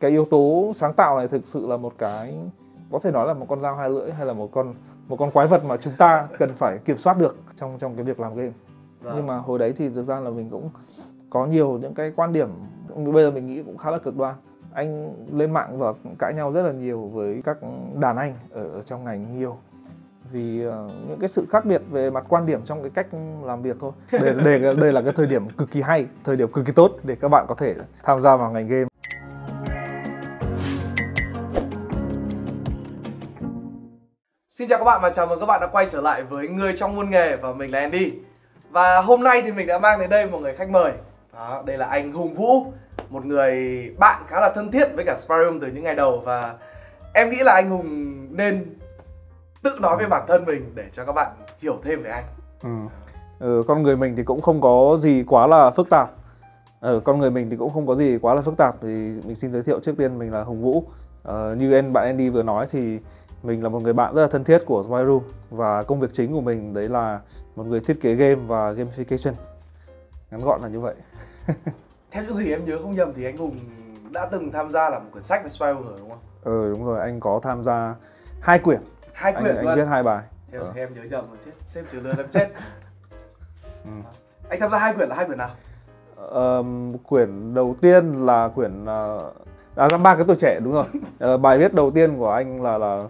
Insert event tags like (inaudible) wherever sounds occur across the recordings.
cái yếu tố sáng tạo này thực sự là một cái có thể nói là một con dao hai lưỡi hay là một con một con quái vật mà chúng ta cần phải kiểm soát được trong trong cái việc làm game. Vâng. nhưng mà hồi đấy thì thực ra là mình cũng có nhiều những cái quan điểm bây giờ mình nghĩ cũng khá là cực đoan. Anh lên mạng và cãi nhau rất là nhiều với các đàn anh ở trong ngành nhiều. Vì uh, những cái sự khác biệt về mặt quan điểm trong cái cách làm việc thôi. Để để đây là cái thời điểm cực kỳ hay thời điểm cực kỳ tốt để các bạn có thể tham gia vào ngành game chào các bạn và chào mừng các bạn đã quay trở lại với Người trong môn nghề và mình là Andy. Và hôm nay thì mình đã mang đến đây một người khách mời. Đó, Đây là anh Hùng Vũ Một người bạn khá là thân thiết với cả Sparium từ những ngày đầu Và em nghĩ là anh Hùng nên tự nói về bản thân mình để cho các bạn hiểu thêm về anh. Ừ. Ừ, con người mình thì cũng không có gì quá là phức tạp. Ở ừ, con người mình thì cũng không có gì quá là phức tạp. Thì mình xin giới thiệu trước tiên mình là Hùng Vũ. Ờ, như anh bạn Andy vừa nói thì mình là một người bạn rất là thân thiết của Spy Room và công việc chính của mình đấy là một người thiết kế game và gamification. Ngắn gọn là như vậy. (laughs) Theo những gì em nhớ không nhầm thì anh Hùng đã từng tham gia làm một quyển sách về Spy Room rồi đúng không? Ừ đúng rồi anh có tham gia hai quyển. Hai quyển anh, anh viết hai bài. Theo ừ. em nhớ nhầm rồi chết xếp trừ lừa em chết. (laughs) Ừ. anh tham gia hai quyển là hai quyển nào? Uh, quyển đầu tiên là quyển uh, à ba cái tuổi trẻ đúng rồi. Uh, (laughs) bài viết đầu tiên của anh là là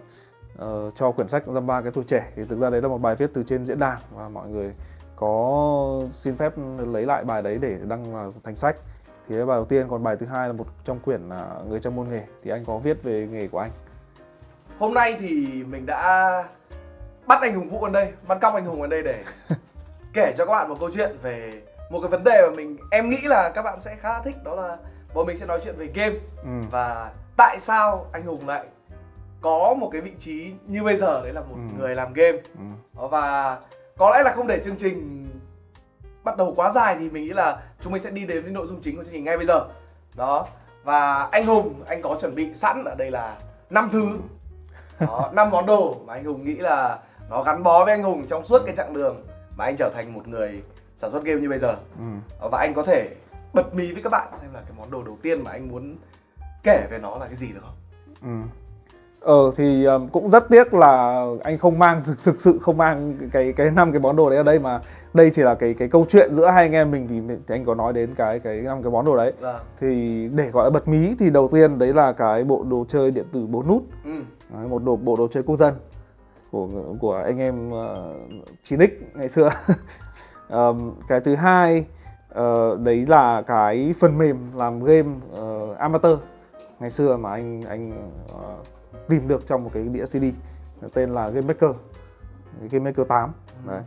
uh, cho quyển sách dăm ba cái tuổi trẻ. Thì thực ra đấy là một bài viết từ trên diễn đàn và mọi người có xin phép lấy lại bài đấy để đăng vào thành sách. Thì bài đầu tiên còn bài thứ hai là một trong quyển là người trong môn nghề. Thì anh có viết về nghề của anh. Hôm nay thì mình đã bắt anh hùng vũ ở đây bắt cóc anh hùng ở đây để (laughs) kể cho các bạn một câu chuyện về một cái vấn đề mà mình em nghĩ là các bạn sẽ khá thích đó là bọn mình sẽ nói chuyện về game. Ừ. và tại sao anh hùng lại có một cái vị trí như bây giờ đấy là một ừ. người làm game ừ. và có lẽ là không để chương trình bắt đầu quá dài thì mình nghĩ là chúng mình sẽ đi đến với nội dung chính của chương trình ngay bây giờ đó và anh hùng anh có chuẩn bị sẵn ở đây là năm thứ đó năm món đồ mà anh hùng nghĩ là nó gắn bó với anh hùng trong suốt cái chặng đường mà anh trở thành một người sản xuất game như bây giờ ừ. và anh có thể bật mí với các bạn xem là cái món đồ đầu tiên mà anh muốn kể về nó là cái gì được không ừ. Ờ thì um, cũng rất tiếc là anh không mang thực, thực sự không mang cái cái năm cái món đồ đấy ở đây mà đây chỉ là cái cái câu chuyện giữa hai anh em mình thì, thì anh có nói đến cái cái năm cái món đồ đấy. Vâng. Thì để gọi là bật mí thì đầu tiên đấy là cái bộ đồ chơi điện tử bốn nút. Ừ. Đấy, một đồ bộ đồ chơi quốc dân của của anh em uh, 9x ngày xưa. (laughs) um, cái thứ hai uh, đấy là cái phần mềm làm game uh, amateur ngày xưa mà anh anh uh, tìm được trong một cái đĩa CD tên là Game Maker Game Maker 8 ừ. đấy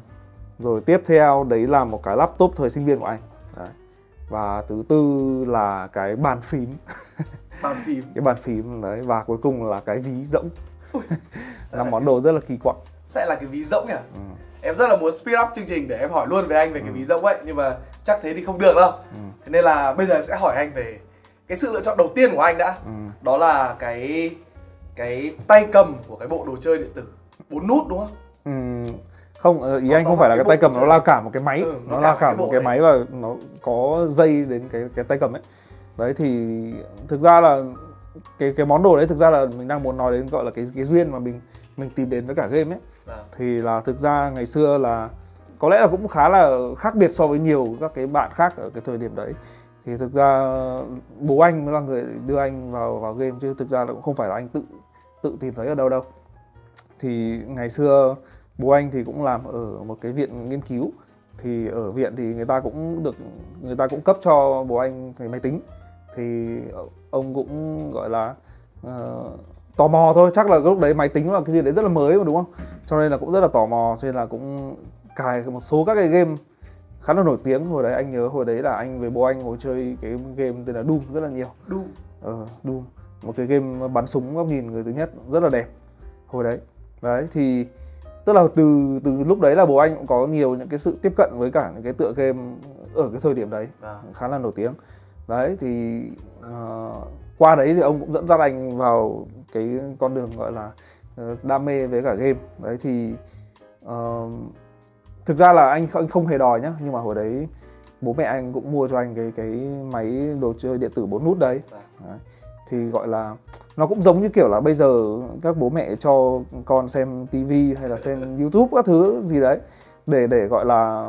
rồi tiếp theo đấy là một cái laptop thời sinh viên của anh đấy. và thứ tư là cái bàn phím (laughs) bàn phím cái bàn phím đấy và cuối cùng là cái ví rỗng (laughs) là món đồ rất là kỳ quặc sẽ là cái ví rỗng nhỉ ừ. em rất là muốn speed up chương trình để em hỏi luôn về anh về ừ. cái ví rỗng ấy nhưng mà chắc thế thì không được đâu ừ. thế nên là bây giờ em sẽ hỏi anh về cái sự lựa chọn đầu tiên của anh đã ừ. đó là cái cái tay cầm của cái bộ đồ chơi điện tử. Bốn nút đúng không? Ừ, không ờ, ý nó anh không phải là cái tay cầm nó lao cả một cái máy. Ừ, nó, nó lao cả, một cái máy và nó có dây đến cái cái tay cầm ấy. Đấy thì thực ra là cái cái món đồ đấy thực ra là mình đang muốn nói đến gọi là cái cái duyên mà mình mình tìm đến với cả game ấy. À. thì là thực ra ngày xưa là có lẽ là cũng khá là khác biệt so với nhiều các cái bạn khác ở cái thời điểm đấy. Thì thực ra bố anh mới là người đưa anh vào vào game chứ thực ra là cũng không phải là anh tự tự tìm thấy ở đâu đâu. Thì ngày xưa bố anh thì cũng làm ở một cái viện nghiên cứu. Thì ở viện thì người ta cũng được người ta cũng cấp cho bố anh cái máy tính. Thì ông cũng gọi là uh, tò mò thôi. Chắc là lúc đấy máy tính là cái gì đấy rất là mới mà đúng không? Cho nên là cũng rất là tò mò. Cho nên là cũng cài một số các cái game khá là nổi tiếng. Hồi đấy anh nhớ hồi đấy là anh với bố anh ngồi chơi cái game tên là Doom rất là nhiều. Doom. Ờ Doom một cái game bắn súng góc nhìn người thứ nhất rất là đẹp. Hồi đấy. Đấy thì tức là từ từ lúc đấy là bố anh cũng có nhiều những cái sự tiếp cận với cả những cái tựa game ở cái thời điểm đấy. À. khá là nổi tiếng. Đấy thì uh, qua đấy thì ông cũng dẫn dắt anh vào cái con đường gọi là uh, đam mê với cả game. Đấy thì uh, thực ra là anh anh không hề đòi nhá nhưng mà hồi đấy bố mẹ anh cũng mua cho anh cái cái máy đồ chơi điện tử bốn nút đấy, à. đấy thì gọi là nó cũng giống như kiểu là bây giờ các bố mẹ cho con xem tivi hay là xem (laughs) youtube các thứ gì đấy để để gọi là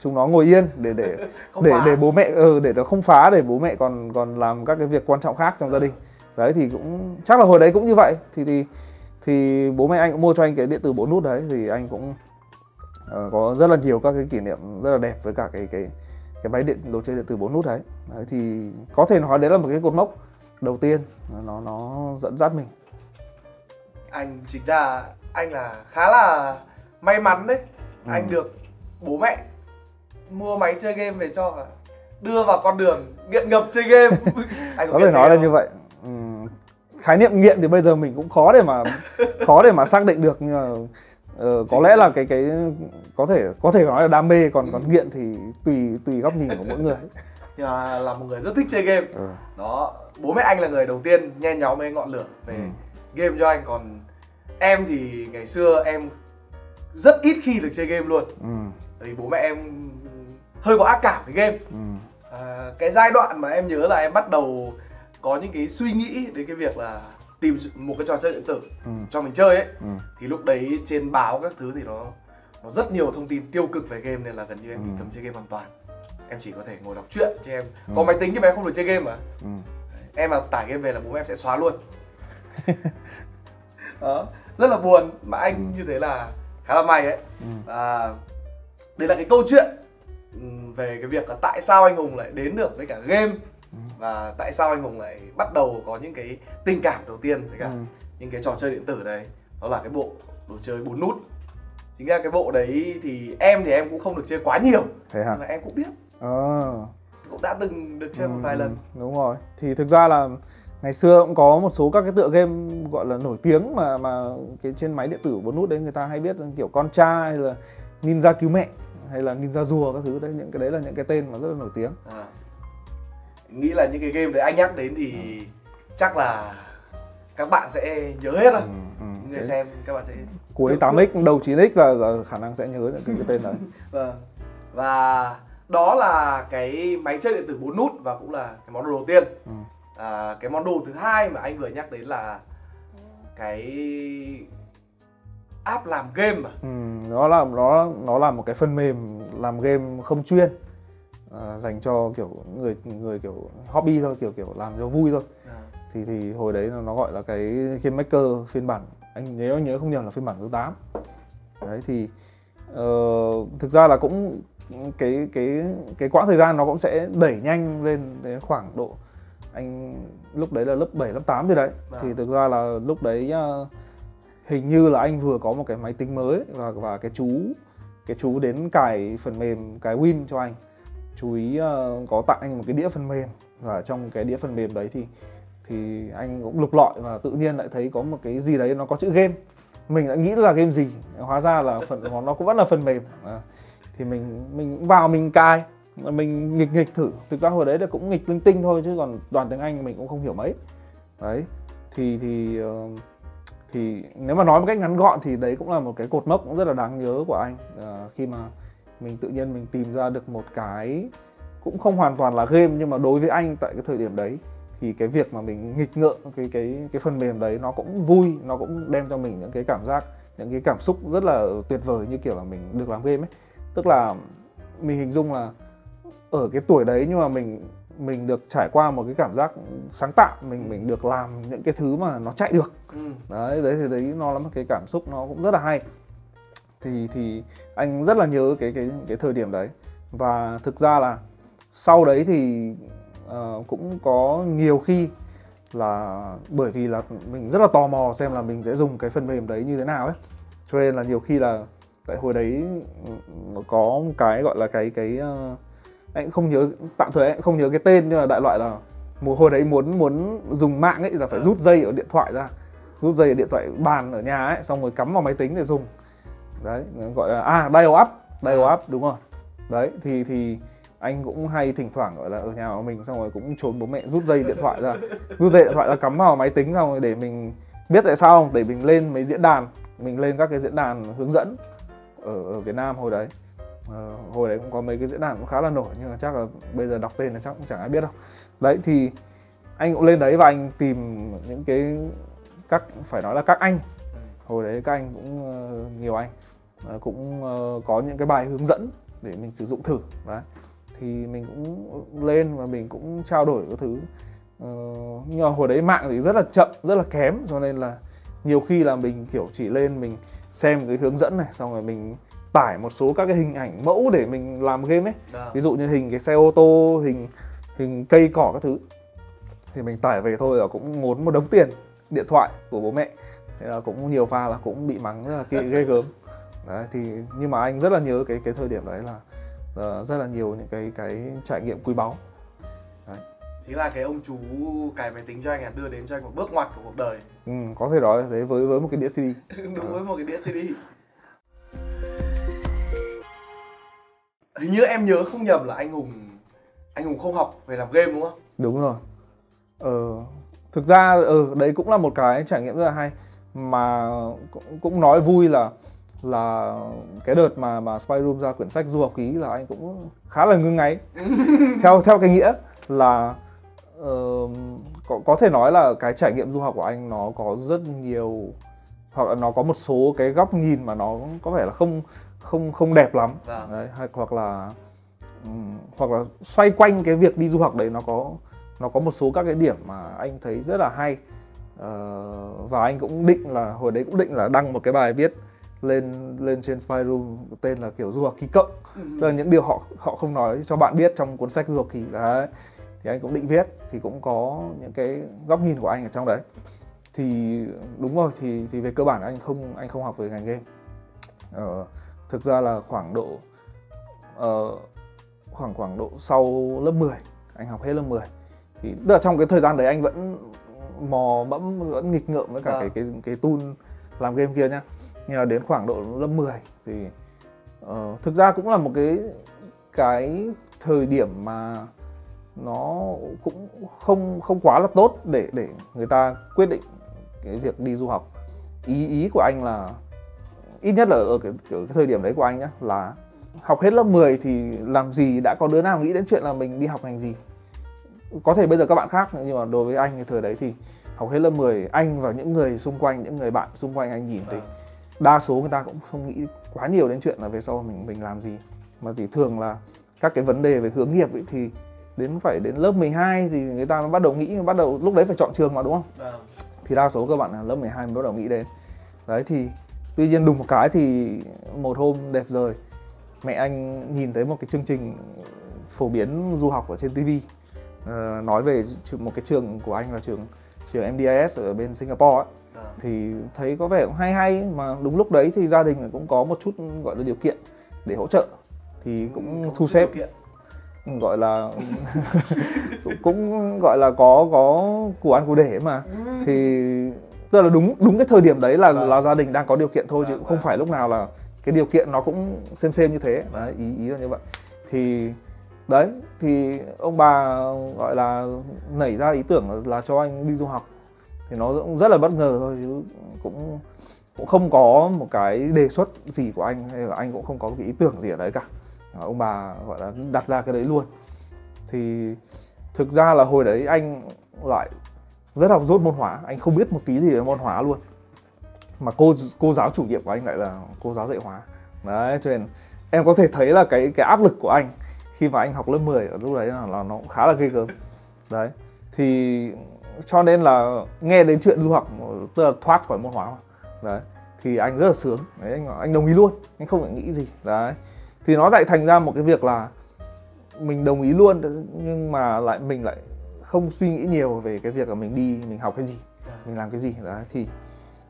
chúng nó ngồi yên để để (laughs) để để bố mẹ ừ, để nó không phá để bố mẹ còn còn làm các cái việc quan trọng khác trong gia đình. Đấy thì cũng chắc là hồi đấy cũng như vậy. Thì thì thì bố mẹ anh cũng mua cho anh cái điện tử bốn nút đấy thì anh cũng uh, có rất là nhiều các cái kỷ niệm rất là đẹp với cả cái cái cái máy điện đồ chơi điện tử bốn nút đấy. đấy thì có thể nói đấy là một cái cột mốc đầu tiên nó nó dẫn dắt mình anh chính ra anh là khá là may mắn đấy ừ. anh được bố mẹ mua máy chơi game về cho và đưa vào con đường nghiện ngập chơi game (laughs) anh có, thể nói là không? như vậy ừ. khái niệm nghiện thì bây giờ mình cũng khó để mà khó để mà xác định được nhưng mà uh, có lẽ là cái cái có thể có thể nói là đam mê còn ừ. còn nghiện thì tùy tùy góc nhìn của mỗi người (laughs) nhưng mà là một người rất thích chơi game ừ. đó bố mẹ anh là người đầu tiên nhen nhóm với ngọn lửa về ừ. game cho anh còn em thì ngày xưa em rất ít khi được chơi game luôn ừ. vì bố mẹ em hơi có ác cảm với game ừ. à, cái giai đoạn mà em nhớ là em bắt đầu có những cái suy nghĩ đến cái việc là tìm một cái trò chơi điện tử ừ. cho mình chơi ấy ừ. thì lúc đấy trên báo các thứ thì nó nó rất nhiều thông tin tiêu cực về game nên là gần như em bị ừ. cấm chơi game hoàn toàn em chỉ có thể ngồi đọc truyện chứ em ừ. có máy tính nhưng mà em không được chơi game mà ừ. em mà tải game về là bố em sẽ xóa luôn (laughs) đó rất là buồn mà anh ừ. như thế là khá là may ấy ừ. à, đây là cái câu chuyện ừ, về cái việc là tại sao anh hùng lại đến được với cả game ừ. và tại sao anh hùng lại bắt đầu có những cái tình cảm đầu tiên với cả ừ. những cái trò chơi điện tử đây đó là cái bộ đồ chơi bốn nút chính ra cái bộ đấy thì em thì em cũng không được chơi quá nhiều thế hả? nhưng mà em cũng biết à. cũng đã từng được chơi ừ, một vài lần đúng rồi thì thực ra là ngày xưa cũng có một số các cái tựa game gọi là nổi tiếng mà mà cái trên máy điện tử bốn nút đấy người ta hay biết kiểu con cha hay là ninja cứu mẹ hay là ninja rùa các thứ đấy những cái đấy là những cái tên mà rất là nổi tiếng à. nghĩ là những cái game đấy anh nhắc đến thì ừ. chắc là các bạn sẽ nhớ hết rồi ừ, ừ, những người xem các bạn sẽ cuối 8x đầu 9x là, là khả năng sẽ nhớ được cái, cái tên đấy (laughs) vâng và đó là cái máy chơi điện tử bốn nút và cũng là cái món đồ đầu tiên. Ừ. À, cái món đồ thứ hai mà anh vừa nhắc đến là cái app làm game mà. Ừ, nó là nó nó là một cái phần mềm làm game không chuyên à, dành cho kiểu người người kiểu hobby thôi kiểu kiểu làm cho vui thôi. À. thì thì hồi đấy nó gọi là cái game maker phiên bản. Anh nhớ nhớ không nhầm là phiên bản thứ 8 đấy thì uh, thực ra là cũng cái cái cái quãng thời gian nó cũng sẽ đẩy nhanh lên đến khoảng độ anh lúc đấy là lớp 7, lớp 8 rồi đấy. À. thì thực ra là lúc đấy uh, hình như là anh vừa có một cái máy tính mới và và cái chú cái chú đến cài phần mềm cái Win cho anh. Chú ý uh, có tặng anh một cái đĩa phần mềm và trong cái đĩa phần mềm đấy thì thì anh cũng lục lọi và tự nhiên lại thấy có một cái gì đấy nó có chữ game. Mình đã nghĩ là game gì hóa ra là phần nó cũng vẫn là phần mềm. À, thì mình mình vào mình cài mình nghịch nghịch thử. Thực ra hồi đấy là cũng nghịch linh tinh thôi chứ còn toàn tiếng anh mình cũng không hiểu mấy. Đấy thì thì ờ, thì nếu mà nói một cách ngắn gọn thì đấy cũng là một cái cột mốc cũng rất là đáng nhớ của anh. À, khi mà mình tự nhiên mình tìm ra được một cái cũng không hoàn toàn là game nhưng mà đối với anh tại cái thời điểm đấy thì cái việc mà mình nghịch ngợm cái cái cái phần mềm đấy nó cũng vui nó cũng đem cho mình những cái cảm giác những cái cảm xúc rất là tuyệt vời như kiểu là mình được làm game ấy tức là mình hình dung là ở cái tuổi đấy nhưng mà mình mình được trải qua một cái cảm giác sáng tạo mình mình được làm những cái thứ mà nó chạy được. Ừ. đấy đấy thì đấy nó là một cái cảm xúc nó cũng rất là hay. Thì thì anh rất là nhớ cái cái cái thời điểm đấy. Và thực ra là sau đấy thì uh, cũng có nhiều khi là bởi vì là mình rất là tò mò xem là mình sẽ dùng cái phần mềm đấy như thế nào ấy. Cho nên là nhiều khi là tại hồi đấy nó có một cái gọi là cái cái uh, anh không nhớ tạm thời anh không nhớ cái tên nhưng mà đại loại là một hồi đấy muốn muốn dùng mạng ấy là phải rút dây ở điện thoại ra rút dây ở điện thoại bàn ở nhà ấy xong rồi cắm vào máy tính để dùng. Đấy gọi là à dial up dial up đúng rồi. Đấy thì thì anh cũng hay thỉnh thoảng gọi là ở nhà của mình xong rồi cũng trốn bố mẹ rút dây điện thoại ra rút dây điện thoại ra cắm vào máy tính xong rồi để mình biết tại sao không? Để mình lên mấy diễn đàn mình lên các cái diễn đàn hướng dẫn ở, ở Việt Nam hồi đấy. Uh, hồi đấy cũng có mấy cái diễn đàn cũng khá là nổi nhưng mà chắc là bây giờ đọc tên là chắc cũng chẳng ai biết đâu. Đấy thì anh cũng lên đấy và anh tìm những cái các phải nói là các anh. Hồi đấy các anh cũng uh, nhiều anh. Uh, cũng uh, có những cái bài hướng dẫn để mình sử dụng thử đấy. Thì mình cũng lên và mình cũng trao đổi các thứ. Uh, nhưng mà hồi đấy mạng thì rất là chậm rất là kém cho nên là nhiều khi là mình kiểu chỉ lên mình xem cái hướng dẫn này xong rồi mình tải một số các cái hình ảnh mẫu để mình làm game ấy. Vâng. ví dụ như hình cái xe ô tô hình hình cây cỏ các thứ. Thì mình tải về thôi là cũng ngốn một đống tiền điện thoại của bố mẹ. Thế là cũng nhiều pha là cũng bị mắng rất là ghê, ghê gớm. (laughs) Đấy thì nhưng mà anh rất là nhớ cái cái thời điểm đấy là ờ, rất là nhiều những cái cái trải nghiệm quý báu chính là cái ông chú cài máy tính cho anh là đưa đến cho anh một bước ngoặt của cuộc đời. Ừ, có thể nói thế với với một cái đĩa CD. (laughs) Đúng với một cái đĩa CD. Hình như em nhớ không nhầm là anh Hùng anh Hùng không học về làm game đúng không? đúng rồi. Ờ thực ra ờ đấy cũng là một cái trải nghiệm rất là hay. Mà cũng, cũng nói vui là là cái đợt mà mà Spy Room ra quyển sách du học ký là anh cũng khá là ngưng ngáy. (laughs) Theo theo cái nghĩa là ờ, có có thể nói là cái trải nghiệm du học của anh nó có rất nhiều hoặc là nó có một số cái góc nhìn mà nó có vẻ là không không không đẹp lắm. Vâng. đấy, hoặc là ừm, hoặc là xoay quanh cái việc đi du học đấy nó có nó có một số các cái điểm mà anh thấy rất là hay. Ờ, và anh cũng định là hồi đấy cũng định là đăng một cái bài viết lên lên trên Spy Room tên là kiểu du học ký cộng. Tức là những điều họ họ không nói cho bạn biết trong cuốn sách du học kỳ. Đấy thì anh cũng định viết thì cũng có những cái góc nhìn của anh ở trong đấy. Thì đúng rồi thì thì về cơ bản anh không anh không học về ngành game. Ờ, thực ra là khoảng độ ờ, khoảng khoảng độ sau lớp 10 anh học hết lớp 10 thì tức là trong cái thời gian đấy anh vẫn mò mẫm vẫn nghịch ngợm với cả Vâng. cái cái cái tool làm game kia nhá. Nhưng mà đến khoảng độ lớp 10 thì ờ, thực ra cũng là một cái cái thời điểm mà nó cũng không không quá là tốt để để người ta quyết định cái việc đi du học. Ý ý của anh là ít nhất là ở cái, cái thời điểm đấy của anh nhá là học hết lớp 10 thì làm gì đã có đứa nào nghĩ đến chuyện là mình đi học ngành gì. Có thể bây giờ các bạn khác nhưng mà đối với anh thì thời đấy thì học hết lớp 10 anh và những người xung quanh những người bạn xung quanh anh nhìn thì Vâng. đa số người ta cũng không nghĩ quá nhiều đến chuyện là về sau mình mình làm gì. Mà thì thường là các cái vấn đề về hướng nghiệp ấy thì đến phải đến lớp 12 thì người ta mới bắt đầu nghĩ bắt đầu lúc đấy phải chọn trường mà đúng không Vâng. thì đa số các bạn là lớp 12 mới bắt đầu nghĩ đến đấy thì tuy nhiên đùng một cái thì một hôm đẹp rồi mẹ anh nhìn thấy một cái chương trình phổ biến du học ở trên TV ờ, nói về một cái trường của anh là trường trường MDIS ở bên Singapore ấy Vâng. thì thấy có vẻ cũng hay hay mà đúng lúc đấy thì gia đình cũng có một chút gọi là điều kiện để hỗ trợ thì cũng Có thu xếp. Gọi là (laughs) cũng, gọi là có có của ăn của để mà. Thì tức là đúng đúng cái thời điểm đấy là Vâng. là gia đình đang có điều kiện thôi chứ Vâng, cũng không vâng. phải lúc nào là cái điều kiện nó cũng xem xem như thế. Đấy ý ý là như vậy. Thì đấy thì ông bà gọi là nảy ra ý tưởng là, là cho anh đi du học. Thì nó cũng rất là bất ngờ thôi chứ cũng cũng không có một cái đề xuất gì của anh hay là anh cũng không có cái ý tưởng gì ở đấy cả Ông bà gọi là đặt ra cái đấy luôn. Thì thực ra là hồi đấy anh lại rất học dốt môn hóa anh không biết một tí gì về môn hóa luôn. Mà cô cô giáo chủ nhiệm của anh lại là cô giáo dạy hóa. Đấy cho nên em có thể thấy là cái cái áp lực của anh khi mà anh học lớp 10 ở lúc đấy là, là nó cũng khá là ghê gớm. Đấy thì cho nên là nghe đến chuyện du học tức là thoát khỏi môn hóa mà. đấy thì anh rất là sướng. Đấy anh anh đồng ý luôn. Anh không phải nghĩ gì. Đấy thì nó lại thành ra một cái việc là mình đồng ý luôn nhưng mà lại mình lại không suy nghĩ nhiều về cái việc là mình đi mình học cái gì mình làm cái gì. Đấy thì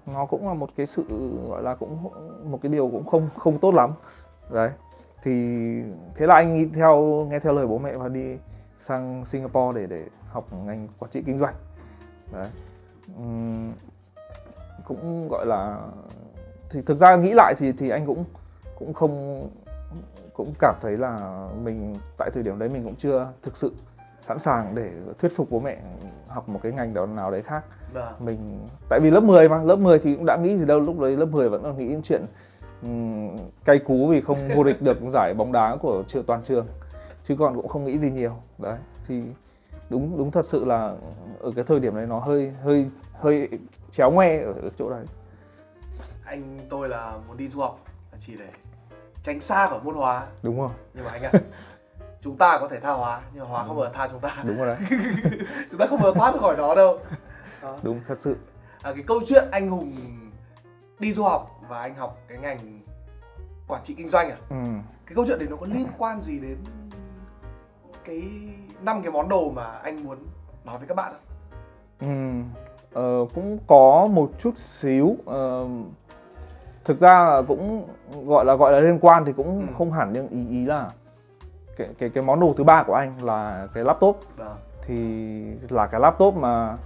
nó cũng là một cái sự gọi là cũng một cái điều cũng không không tốt lắm. Đấy thì thế là anh nghĩ theo nghe theo lời bố mẹ và đi sang Singapore để để học ngành quản trị kinh doanh. Đấy Ừm, cũng gọi là thì thực ra nghĩ lại thì thì anh cũng cũng không cũng cảm thấy là mình tại thời điểm đấy mình cũng chưa thực sự sẵn sàng để thuyết phục bố mẹ học một cái ngành đó nào đấy khác. Vâng. mình tại vì lớp 10 mà lớp 10 thì cũng đã nghĩ gì đâu lúc đấy lớp 10 vẫn còn nghĩ đến chuyện ừm, cay cú vì không vô địch được (laughs) giải bóng đá của trường toàn trường chứ còn cũng không nghĩ gì nhiều. Đấy thì đúng đúng thật sự là ở cái thời điểm đấy nó hơi hơi hơi chéo ngoe ở, chỗ đấy. Anh tôi là muốn đi du học chỉ để tránh xa khỏi môn hóa. Đúng rồi. Nhưng mà anh ạ (laughs) chúng ta có thể tha hóa nhưng mà hóa không bao giờ tha chúng ta. Đúng rồi đấy. (laughs) Chúng ta không bao giờ thoát khỏi đó đâu. Đó. đúng thật sự. À, cái câu chuyện anh hùng đi du học và anh học cái ngành quản trị kinh doanh à? Ừ. cái câu chuyện đấy nó có liên quan gì đến cái năm cái món đồ mà anh muốn nói với các bạn không? Ừ, ờ, cũng có một chút xíu. Ờ, thực ra là cũng gọi là gọi là liên quan thì cũng Ừ. không hẳn nhưng ý ý là cái cái cái món đồ thứ ba của anh là cái laptop Vâng. thì là cái laptop mà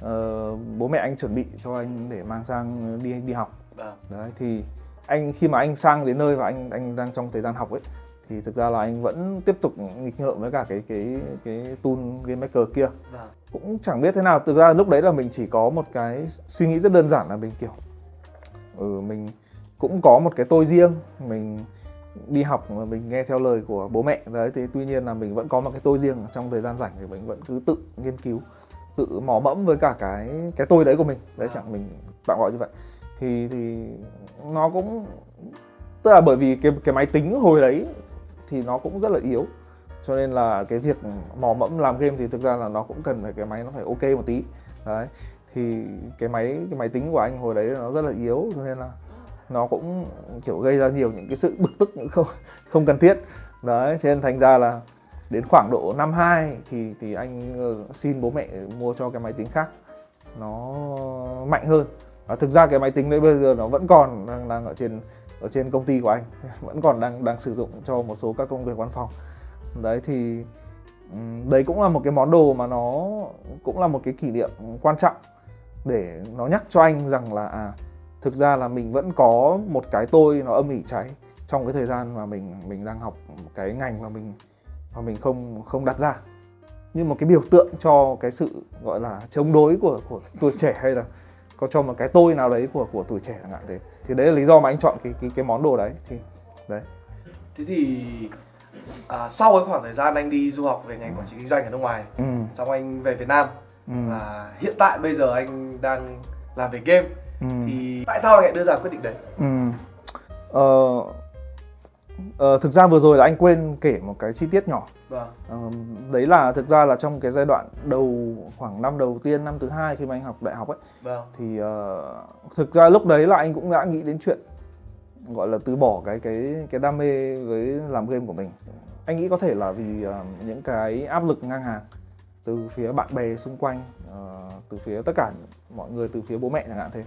ờ, bố mẹ anh chuẩn bị cho anh để mang sang đi đi học Vâng. đấy thì anh khi mà anh sang đến nơi và anh anh đang trong thời gian học ấy thì thực ra là anh vẫn tiếp tục nghịch ngợm với cả cái cái cái tool game maker kia Vâng. cũng chẳng biết thế nào thực ra lúc đấy là mình chỉ có một cái suy nghĩ rất đơn giản là mình kiểu ừ mình cũng có một cái tôi riêng. Mình đi học mà mình nghe theo lời của bố mẹ. Đấy, thì tuy nhiên là mình vẫn có một cái tôi riêng. Trong thời gian rảnh thì mình vẫn cứ tự nghiên cứu, tự mò mẫm với cả cái cái tôi đấy của mình. Đấy, chẳng mình bạn gọi như vậy. Thì thì nó cũng, tức là bởi vì cái cái máy tính hồi đấy thì nó cũng rất là yếu. Cho nên là cái việc mò mẫm làm game thì thực ra là nó cũng cần phải cái máy nó phải ok một tí. Đấy, thì cái máy cái máy tính của anh hồi đấy nó rất là yếu. Cho nên là nó cũng, kiểu, gây ra nhiều những cái sự bực tức không (laughs) không cần thiết. Đấy, cho nên thành ra là đến khoảng độ năm 2 thì thì anh ờ, xin bố mẹ mua cho cái máy tính khác. Nó mạnh hơn. Và thực ra cái máy tính đấy bây giờ nó vẫn còn đang đang ở trên ở trên công ty của anh. (laughs) Vẫn còn đang đang sử dụng cho một số các công việc văn phòng. Đấy thì đấy cũng là một cái món đồ mà nó cũng là một cái kỷ niệm quan trọng để nó nhắc cho anh rằng là à thực ra là mình vẫn có một cái tôi nó âm ỉ cháy trong cái thời gian mà mình mình đang học một cái ngành mà mình mà mình không không đặt ra. Như một cái biểu tượng cho cái sự gọi là chống đối của của tuổi trẻ hay là có cho một cái tôi nào đấy của của tuổi trẻ chẳng hạn thế. Thì đấy là lý do mà anh chọn cái cái cái món đồ đấy. Thì đấy. Thế thì à, sau cái khoảng thời gian anh đi du học về ngành quản trị kinh doanh ở nước ngoài ừ, xong anh về Việt Nam ừ, và hiện tại bây giờ anh đang làm về game ừ. thì tại sao anh lại đưa ra quyết định đấy? Ừ. Ờ, ờ, thực ra vừa rồi là anh quên kể một cái chi tiết nhỏ. Vâng. Ờ, đấy là thực ra là trong cái giai đoạn đầu khoảng năm đầu tiên năm thứ hai khi mà anh học đại học ấy vâng. thì ờ, thực ra lúc đấy là anh cũng đã nghĩ đến chuyện gọi là từ bỏ cái cái cái đam mê với làm game của mình. Anh nghĩ có thể là vì ờ, những cái áp lực ngang hàng từ phía bạn bè xung quanh ờ, từ phía tất cả mọi người từ phía bố mẹ chẳng hạn thế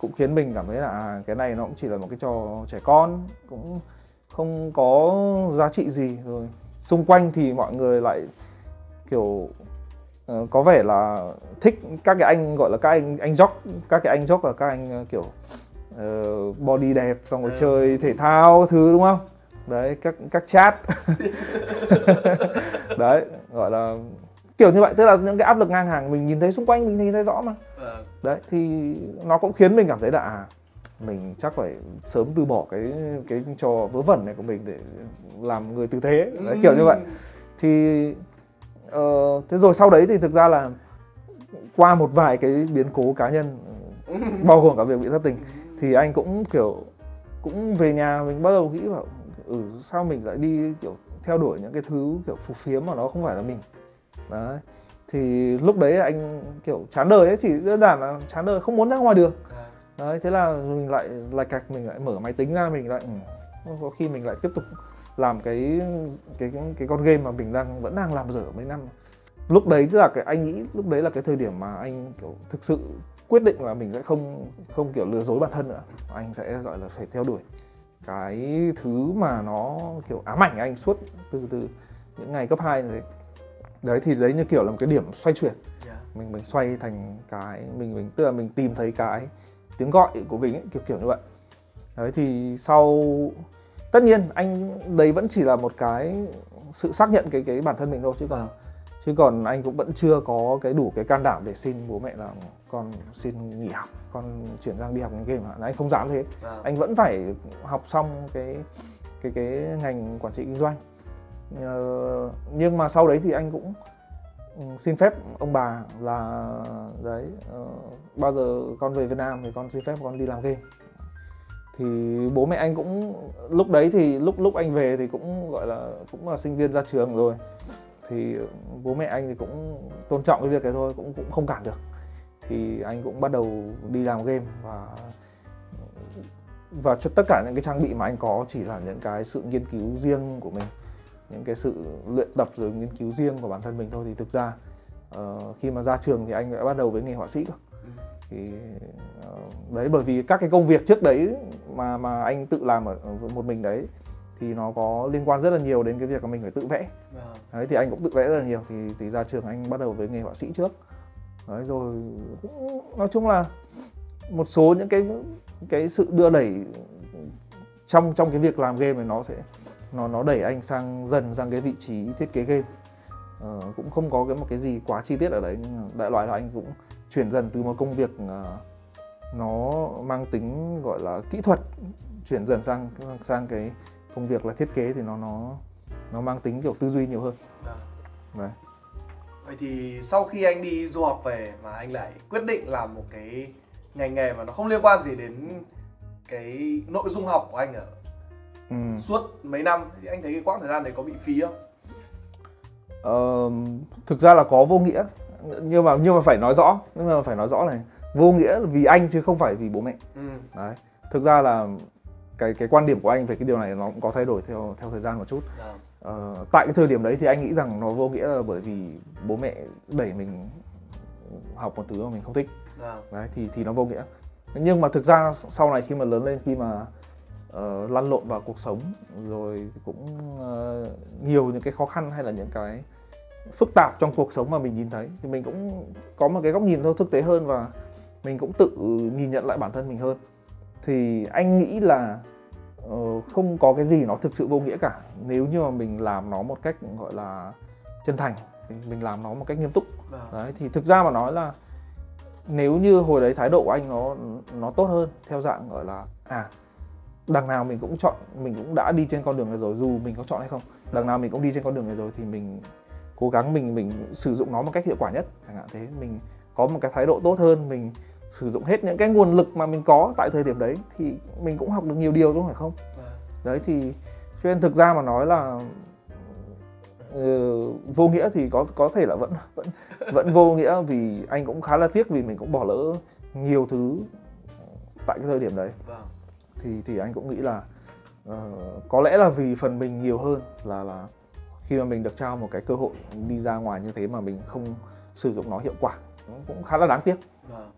cũng khiến mình cảm thấy là à, cái này nó cũng chỉ là một cái trò trẻ con cũng không có giá trị gì. Rồi xung quanh thì mọi người lại kiểu ờ, có vẻ là thích các cái anh gọi là các anh anh jock các cái anh jock là các anh ờ, kiểu ờ, body đẹp xong rồi Ừ. chơi thể thao thứ đúng không? Đấy các các chat. (laughs) (laughs) Đấy gọi là kiểu như vậy tức là những cái áp lực ngang hàng mình nhìn thấy xung quanh mình nhìn thấy rõ mà. Vâng đấy thì nó cũng khiến mình cảm thấy là à mình chắc phải sớm từ bỏ cái cái trò vớ vẩn này của mình để làm người tử thế đấy, kiểu như vậy. Thì ờ, thế rồi sau đấy thì thực ra là qua một vài cái biến cố cá nhân (laughs) bao gồm cả việc bị thất tình thì anh cũng kiểu cũng về nhà mình bắt đầu nghĩ bảo ừ sao mình lại đi kiểu theo đuổi những cái thứ kiểu phù phiếm mà nó không phải là mình đấy. Thì lúc đấy anh kiểu chán đời ấy chỉ đơn giản là chán đời không muốn ra ngoài đường Vâng. đấy thế là mình lại lại cạch mình lại mở máy tính ra mình lại ừ, có khi mình lại tiếp tục làm cái cái cái, cái con game mà mình đang vẫn đang làm dở mấy năm. Lúc đấy tức là cái anh nghĩ lúc đấy là cái thời điểm mà anh kiểu thực sự quyết định là mình sẽ không không kiểu lừa dối bản thân nữa. Anh sẽ gọi là phải theo đuổi cái thứ mà nó kiểu ám ảnh anh suốt từ từ những ngày cấp 2 đấy đấy thì đấy như kiểu là một cái điểm xoay chuyển. Dạ. mình mình xoay thành cái mình mình tức là mình tìm thấy cái tiếng gọi của mình ấy, kiểu kiểu như vậy. Đấy thì sau tất nhiên anh đấy vẫn chỉ là một cái sự xác nhận cái cái bản thân mình thôi chứ còn chứ còn anh cũng vẫn chưa có cái đủ cái can đảm để xin bố mẹ là con xin nghỉ học con chuyển sang đi học ngành game hả anh không dám thế. Vâng. anh vẫn phải học xong cái cái cái ngành quản trị kinh doanh Ờ, nhưng mà sau đấy thì anh cũng ừ, xin phép ông bà là đấy uh, bao giờ con về Việt Nam thì con xin phép con đi làm game. Thì bố mẹ anh cũng lúc đấy thì lúc lúc anh về thì cũng gọi là cũng là sinh viên ra trường rồi. Thì bố mẹ anh thì cũng tôn trọng cái việc này thôi cũng cũng không cản được. Thì anh cũng bắt đầu đi làm game và và tất cả những cái trang bị mà anh có chỉ là những cái sự nghiên cứu riêng của mình những cái sự luyện tập rồi nghiên cứu riêng của bản thân mình thôi thì thực ra uh, khi mà ra trường thì anh đã bắt đầu với nghề họa sĩ cơ ừ. thì uh, đấy bởi vì các cái công việc trước đấy mà mà anh tự làm ở một mình đấy thì nó có liên quan rất là nhiều đến cái việc mà mình phải tự vẽ vâng. đấy thì anh cũng tự vẽ rất là nhiều thì thì ra trường anh bắt đầu với nghề họa sĩ trước đấy rồi nói chung là một số những cái cái sự đưa đẩy trong trong cái việc làm game này nó sẽ nó nó đẩy anh sang dần sang cái vị trí thiết kế game. Ờ, cũng không có cái một cái gì quá chi tiết ở đấy nhưng đại loại là anh cũng chuyển dần từ một công việc uh, nó mang tính gọi là kỹ thuật chuyển dần sang sang cái công việc là thiết kế thì nó nó nó mang tính kiểu tư duy nhiều hơn. À. đấy. Vậy thì sau khi anh đi du học về mà anh lại quyết định làm một cái ngành nghề mà nó không liên quan gì đến cái nội dung học của anh ở ừ. suốt mấy năm thì anh thấy cái quãng thời gian đấy có bị phí không? Ờ, thực ra là có vô nghĩa nhưng mà nhưng mà phải nói rõ nhưng mà phải nói rõ này vô nghĩa vì anh chứ không phải vì bố mẹ ừ. đấy thực ra là cái cái quan điểm của anh về cái điều này nó cũng có thay đổi theo theo thời gian một chút à. ờ, tại cái thời điểm đấy thì anh nghĩ rằng nó vô nghĩa là bởi vì bố mẹ đẩy mình học một thứ mà mình không thích à. đấy thì thì nó vô nghĩa nhưng mà thực ra sau này khi mà lớn lên khi mà uh, lăn lộn vào cuộc sống rồi cũng uh, nhiều những cái khó khăn hay là những cái phức tạp trong cuộc sống mà mình nhìn thấy. Thì mình cũng có một cái góc nhìn thôi thực tế hơn và mình cũng tự nhìn nhận lại bản thân mình hơn. Thì anh nghĩ là uh, không có cái gì nó thực sự vô nghĩa cả. Nếu như mà mình làm nó một cách gọi là chân thành mình làm nó một cách nghiêm túc. Vâng. đấy thì thực ra mà nói là nếu như hồi đấy thái độ của anh nó nó tốt hơn theo dạng gọi là à đằng nào mình cũng chọn mình cũng đã đi trên con đường này rồi dù mình có chọn hay không đằng nào mình cũng đi trên con đường này rồi thì mình cố gắng mình mình sử dụng nó một cách hiệu quả nhất chẳng hạn thế mình có một cái thái độ tốt hơn mình sử dụng hết những cái nguồn lực mà mình có tại thời điểm đấy thì mình cũng học được nhiều điều đúng không phải không vâng. đấy thì cho nên thực ra mà nói là uh, vô nghĩa thì có có thể là vẫn vẫn vẫn vô nghĩa vì anh cũng khá là tiếc vì mình cũng bỏ lỡ nhiều thứ tại cái thời điểm đấy vâng. Thì thì anh cũng nghĩ là uh, có lẽ là vì phần mình nhiều hơn là là khi mà mình được trao một cái cơ hội đi ra ngoài như thế mà mình không sử dụng nó hiệu quả cũng khá là đáng tiếc vâng.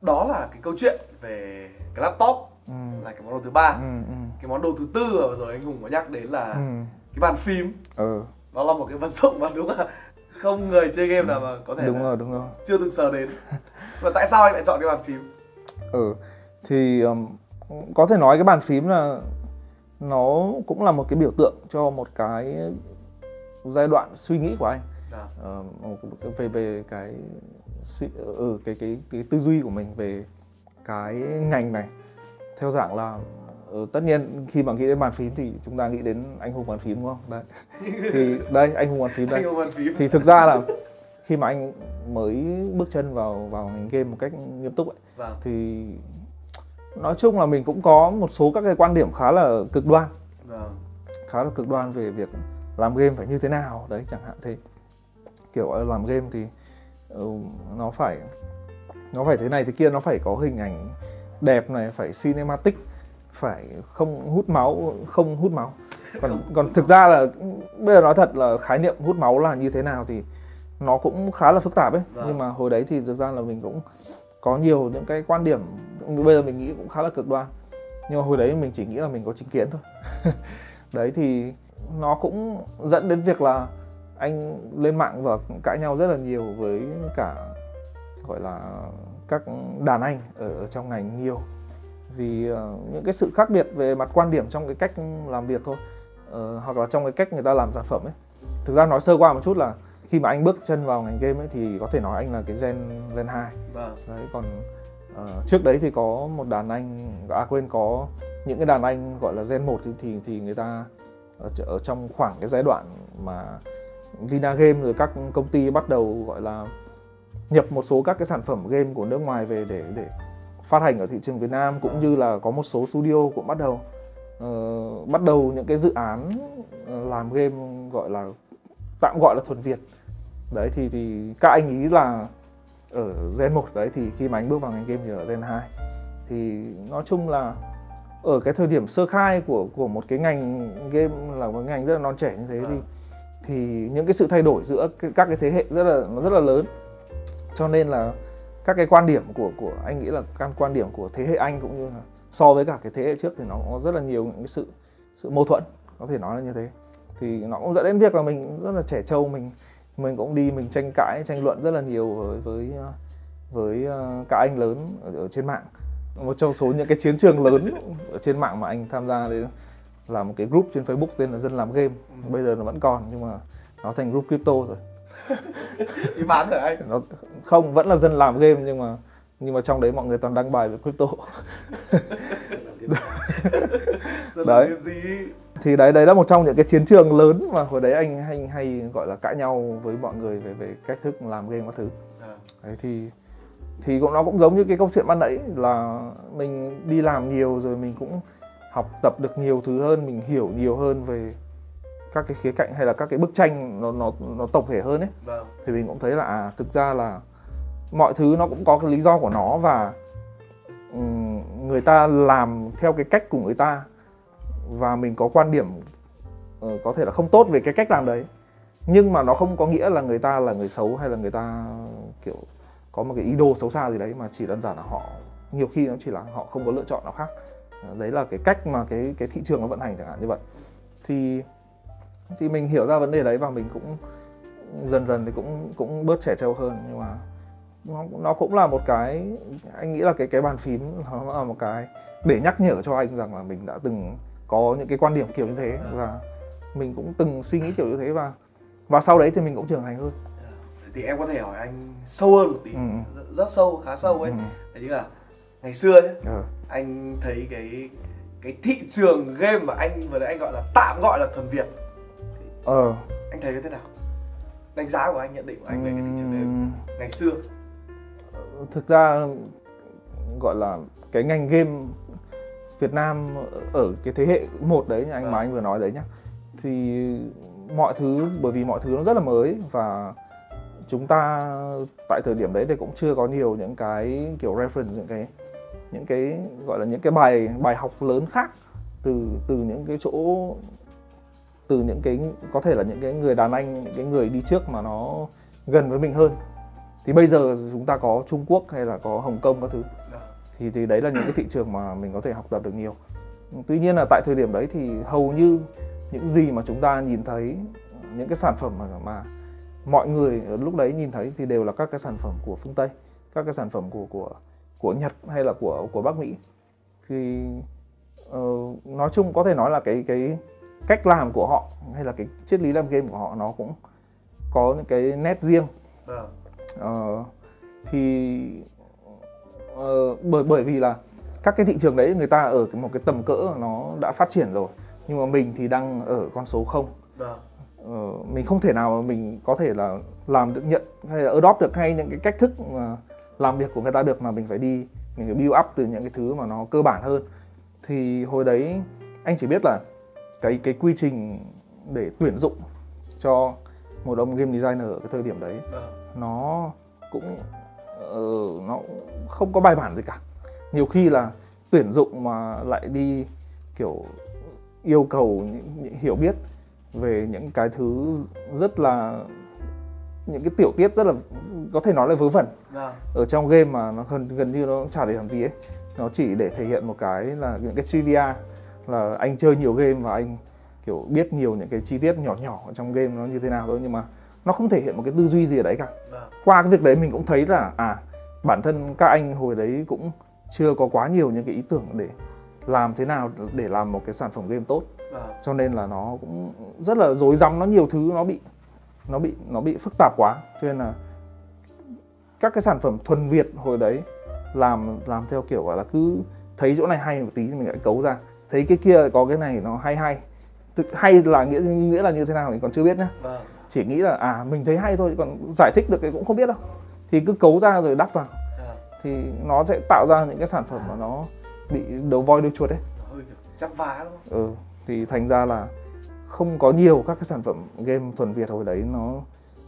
đó là cái câu chuyện về cái laptop ừ. là cái món đồ thứ ba ừ, ừ. cái món đồ thứ tư mà rồi anh hùng có nhắc đến là ừ. cái bàn phím ừ. nó là một cái vật (laughs) dụng mà đúng là không người chơi game nào mà có thể đúng rồi đúng rồi chưa từng sờ đến và tại sao anh lại chọn cái bàn phím ừ. Thì um, có thể nói cái bàn phím là nó cũng là một cái biểu tượng cho một cái giai đoạn suy nghĩ của anh. À. uh, về về cái suy ừ, cái cái cái tư duy của mình về cái ngành này. Theo dạng là ừ, tất nhiên khi mà nghĩ đến bàn phím thì chúng ta nghĩ đến anh hùng bàn phím đúng không? Đấy. (laughs) Thì đây anh hùng bàn phím đây. Thì thực ra là khi mà anh mới bước chân vào vào ngành game một cách nghiêm túc ấy, vâng. thì nói chung là mình cũng có một số các cái quan điểm khá là cực đoan vâng. khá là cực đoan về việc làm game phải như thế nào đấy chẳng hạn thế kiểu làm game thì uh, nó phải nó phải thế này thế kia nó phải có hình ảnh đẹp này phải cinematic phải không hút máu không hút máu (laughs) còn còn thực ra là bây giờ nói thật là khái niệm hút máu là như thế nào thì nó cũng khá là phức tạp ấy vâng. nhưng mà hồi đấy thì thực ra là mình cũng có nhiều những cái quan điểm bây giờ mình nghĩ cũng khá là cực đoan. Nhưng mà hồi đấy mình chỉ nghĩ là mình có chính kiến thôi. (laughs) Đấy thì nó cũng dẫn đến việc là anh lên mạng và cãi nhau rất là nhiều với cả gọi là các đàn anh ở trong ngành nhiều. Vì uh, những cái sự khác biệt về mặt quan điểm trong cái cách làm việc thôi. Uh, hoặc là trong cái cách người ta làm sản phẩm ấy. Thực ra nói sơ qua một chút là khi mà anh bước chân vào ngành game ấy thì có thể nói anh là cái gen gen 2 vâng. đấy còn uh, trước đấy thì có một đàn anh à quên có những cái đàn anh gọi là gen 1 thì thì, thì người ta ở, ở trong khoảng cái giai đoạn mà Vinagame rồi các công ty bắt đầu gọi là nhập một số các cái sản phẩm game của nước ngoài về để để phát hành ở thị trường Việt Nam cũng như là có một số studio cũng bắt đầu uh, bắt đầu những cái dự án làm game gọi là tạm gọi là thuần Việt đấy thì thì các anh ý là ở Gen 1 đấy thì khi mà anh bước vào ngành game thì ở Gen 2 thì nói chung là ở cái thời điểm sơ khai của của một cái ngành game là một ngành rất là non trẻ như thế thì thì những cái sự thay đổi giữa các cái thế hệ rất là nó rất là lớn. Cho nên là các cái quan điểm của của anh nghĩ là các quan điểm của thế hệ anh cũng như là so với cả cái thế hệ trước thì nó có rất là nhiều những cái sự sự mâu thuẫn có thể nói là như thế. Thì nó cũng dẫn đến việc là mình rất là trẻ trâu mình mình cũng đi mình tranh cãi tranh luận rất là nhiều với với với ờ, các anh lớn ở, ở trên mạng. Một trong số những cái chiến trường lớn ở trên mạng mà anh tham gia đấy là một cái group trên Facebook tên là dân làm game. Ừ. bây giờ nó vẫn còn nhưng mà nó thành group crypto rồi. (laughs) Đi bán rồi anh. Nó không vẫn là dân làm game nhưng mà nhưng mà trong đấy mọi người toàn đăng bài về crypto. (laughs) Đấy thì đấy đấy là một trong những cái chiến trường lớn mà hồi đấy anh hay hay gọi là cãi nhau với mọi người về về cách thức làm game các thứ à. đấy thì thì cũng nó cũng giống như cái câu chuyện ban nãy là mình đi làm nhiều rồi mình cũng học tập được nhiều thứ hơn mình hiểu nhiều hơn về các cái khía cạnh hay là các cái bức tranh nó nó nó tổng thể hơn ấy vâng. thì mình cũng thấy là à thực ra là mọi thứ nó cũng có cái lý do của nó và um, người ta làm theo cái cách của người ta và mình có quan điểm uh, có thể là không tốt về cái cách làm đấy. Nhưng mà nó không có nghĩa là người ta là người xấu hay là người ta kiểu có một cái ý đồ xấu xa gì đấy mà chỉ đơn giản là họ nhiều khi nó chỉ là họ không có lựa chọn nào khác. Ờ, đấy là cái cách mà cái cái thị trường nó vận hành chẳng hạn như vậy. Thì thì mình hiểu ra vấn đề đấy và mình cũng dần dần thì cũng cũng bớt trẻ trâu hơn. Nhưng mà nó nó cũng là một cái anh nghĩ là cái cái bàn phím nó là một cái để nhắc nhở cho anh rằng là mình đã từng có những cái quan điểm kiểu như thế và mình cũng từng suy nghĩ kiểu như thế và và sau đấy thì mình cũng trưởng thành hơn. Thì em có thể hỏi anh sâu hơn một tí ừ. rất, rất sâu khá sâu ấy. Ừ. đấy chính là ngày xưa ấy ừ. anh thấy cái cái thị trường game mà anh vừa nãy anh gọi là tạm gọi là thuần việt. Ờ. Anh thấy thế nào? Đánh giá của anh nhận định của anh về cái thị trường game ngày xưa? Thực ra gọi là cái ngành game Việt Nam ở cái thế hệ một đấy anh à. mà anh vừa nói đấy nhá. Thì mọi thứ bởi vì mọi thứ nó rất là mới và chúng ta tại thời điểm đấy thì cũng chưa có nhiều những cái kiểu reference những cái những cái gọi là những cái bài bài học lớn khác từ từ những cái chỗ từ những cái có thể là những cái người đàn anh những cái người đi trước mà nó gần với mình hơn. Thì bây giờ chúng ta có Trung Quốc hay là có Hồng Kông các thứ thì thì đấy là những cái thị trường mà mình có thể học tập được nhiều. Tuy nhiên là tại thời điểm đấy thì hầu như những gì mà chúng ta nhìn thấy những cái sản phẩm mà mà mọi người lúc đấy nhìn thấy thì đều là các cái sản phẩm của phương Tây các cái sản phẩm của của của Nhật hay là của của Bắc Mỹ. Thì uh, nói chung có thể nói là cái cái cách làm của họ hay là cái triết lý làm game của họ nó cũng có những cái nét riêng. Uh, thì uh, bởi bởi vì là các cái thị trường đấy người ta ở một cái tầm cỡ nó đã phát triển rồi nhưng mà mình thì đang ở con số không. Uh, mình không thể nào mà mình có thể là làm được nhận hay là adopt được hay những cái cách thức mà làm việc của người ta được mà mình phải đi mình phải build up từ những cái thứ mà nó cơ bản hơn. Thì hồi đấy anh chỉ biết là cái cái quy trình để tuyển dụng cho một ông game designer ở cái thời điểm đấy ờ. nó cũng uh, nó không có bài bản gì cả. Nhiều khi là tuyển dụng mà lại đi kiểu yêu cầu những, hiểu biết về những cái thứ rất là những cái tiểu tiết rất là có thể nói là vớ vẩn. À. ở trong game mà nó gần gần như nó chả để làm gì ấy. Nó chỉ để thể hiện một cái là những cái trivia là anh chơi nhiều game và anh kiểu biết nhiều những cái chi tiết nhỏ nhỏ trong game nó như thế nào thôi. Nhưng mà nó không thể hiện một cái tư duy gì ở đấy cả vâng. qua cái việc đấy mình cũng thấy là à bản thân các anh hồi đấy cũng chưa có quá nhiều những cái ý tưởng để làm thế nào để làm một cái sản phẩm game tốt vâng. cho nên là nó cũng rất là rối rắm nó nhiều thứ nó bị nó bị nó bị phức tạp quá cho nên là các cái sản phẩm thuần việt hồi đấy làm làm theo kiểu gọi là cứ thấy chỗ này hay một tí mình lại cấu ra thấy cái kia có cái này nó hay hay thực hay là nghĩa nghĩa là như thế nào mình còn chưa biết nhá vâng. Chỉ nghĩ là à mình thấy hay thôi còn giải thích được cái cũng không biết đâu. Thì cứ cấu ra rồi đắp vào. À, thì nó sẽ tạo ra những cái sản phẩm mà nó bị đầu voi đuôi chuột ấy. Nó hơi kiểu chắp vá đúng không ừ thì thành ra là không có nhiều các cái sản phẩm game thuần việt hồi đấy nó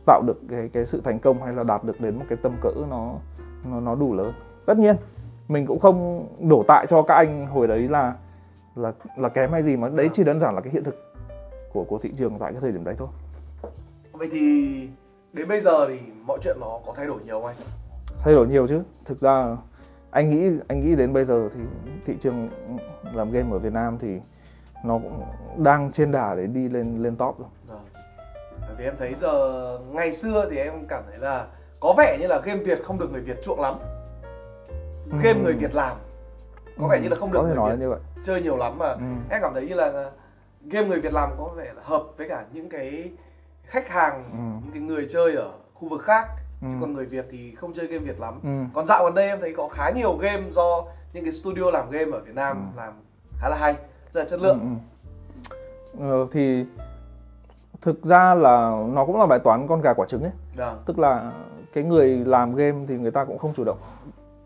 tạo được cái cái sự thành công hay là đạt được đến một cái tầm cỡ nó nó nó đủ lớn. Tất nhiên mình cũng không đổ tại cho các anh hồi đấy là là là kém hay gì mà đấy chỉ đơn giản là cái hiện thực của của thị trường tại cái thời điểm đấy thôi vậy thì đến bây giờ thì mọi chuyện nó có thay đổi nhiều không anh thay đổi nhiều chứ thực ra anh nghĩ anh nghĩ đến bây giờ thì thị trường làm game ở Việt Nam thì nó cũng đang trên đà để đi lên lên top rồi Vâng. Bởi vì em thấy giờ ngày xưa thì em cảm thấy là có vẻ như là game Việt không được người Việt chuộng lắm. Game Ừ. người Việt làm có vẻ như là không được người nói Việt như vậy chơi nhiều lắm mà ừ. em cảm thấy như là game người Việt làm có vẻ là hợp với cả những cái khách hàng, Ừ. những cái người chơi ở khu vực khác. Chứ Ừ. còn người Việt thì không chơi game Việt lắm. Ừ. Còn dạo gần đây em thấy có khá nhiều game do những cái studio làm game ở Việt Nam Ừ. làm khá là hay, rất là chất lượng. Ừ, ừ. Ờ, thì thực ra là nó cũng là bài toán con gà quả trứng ấy Vâng. tức là cái người làm game thì người ta cũng không chủ động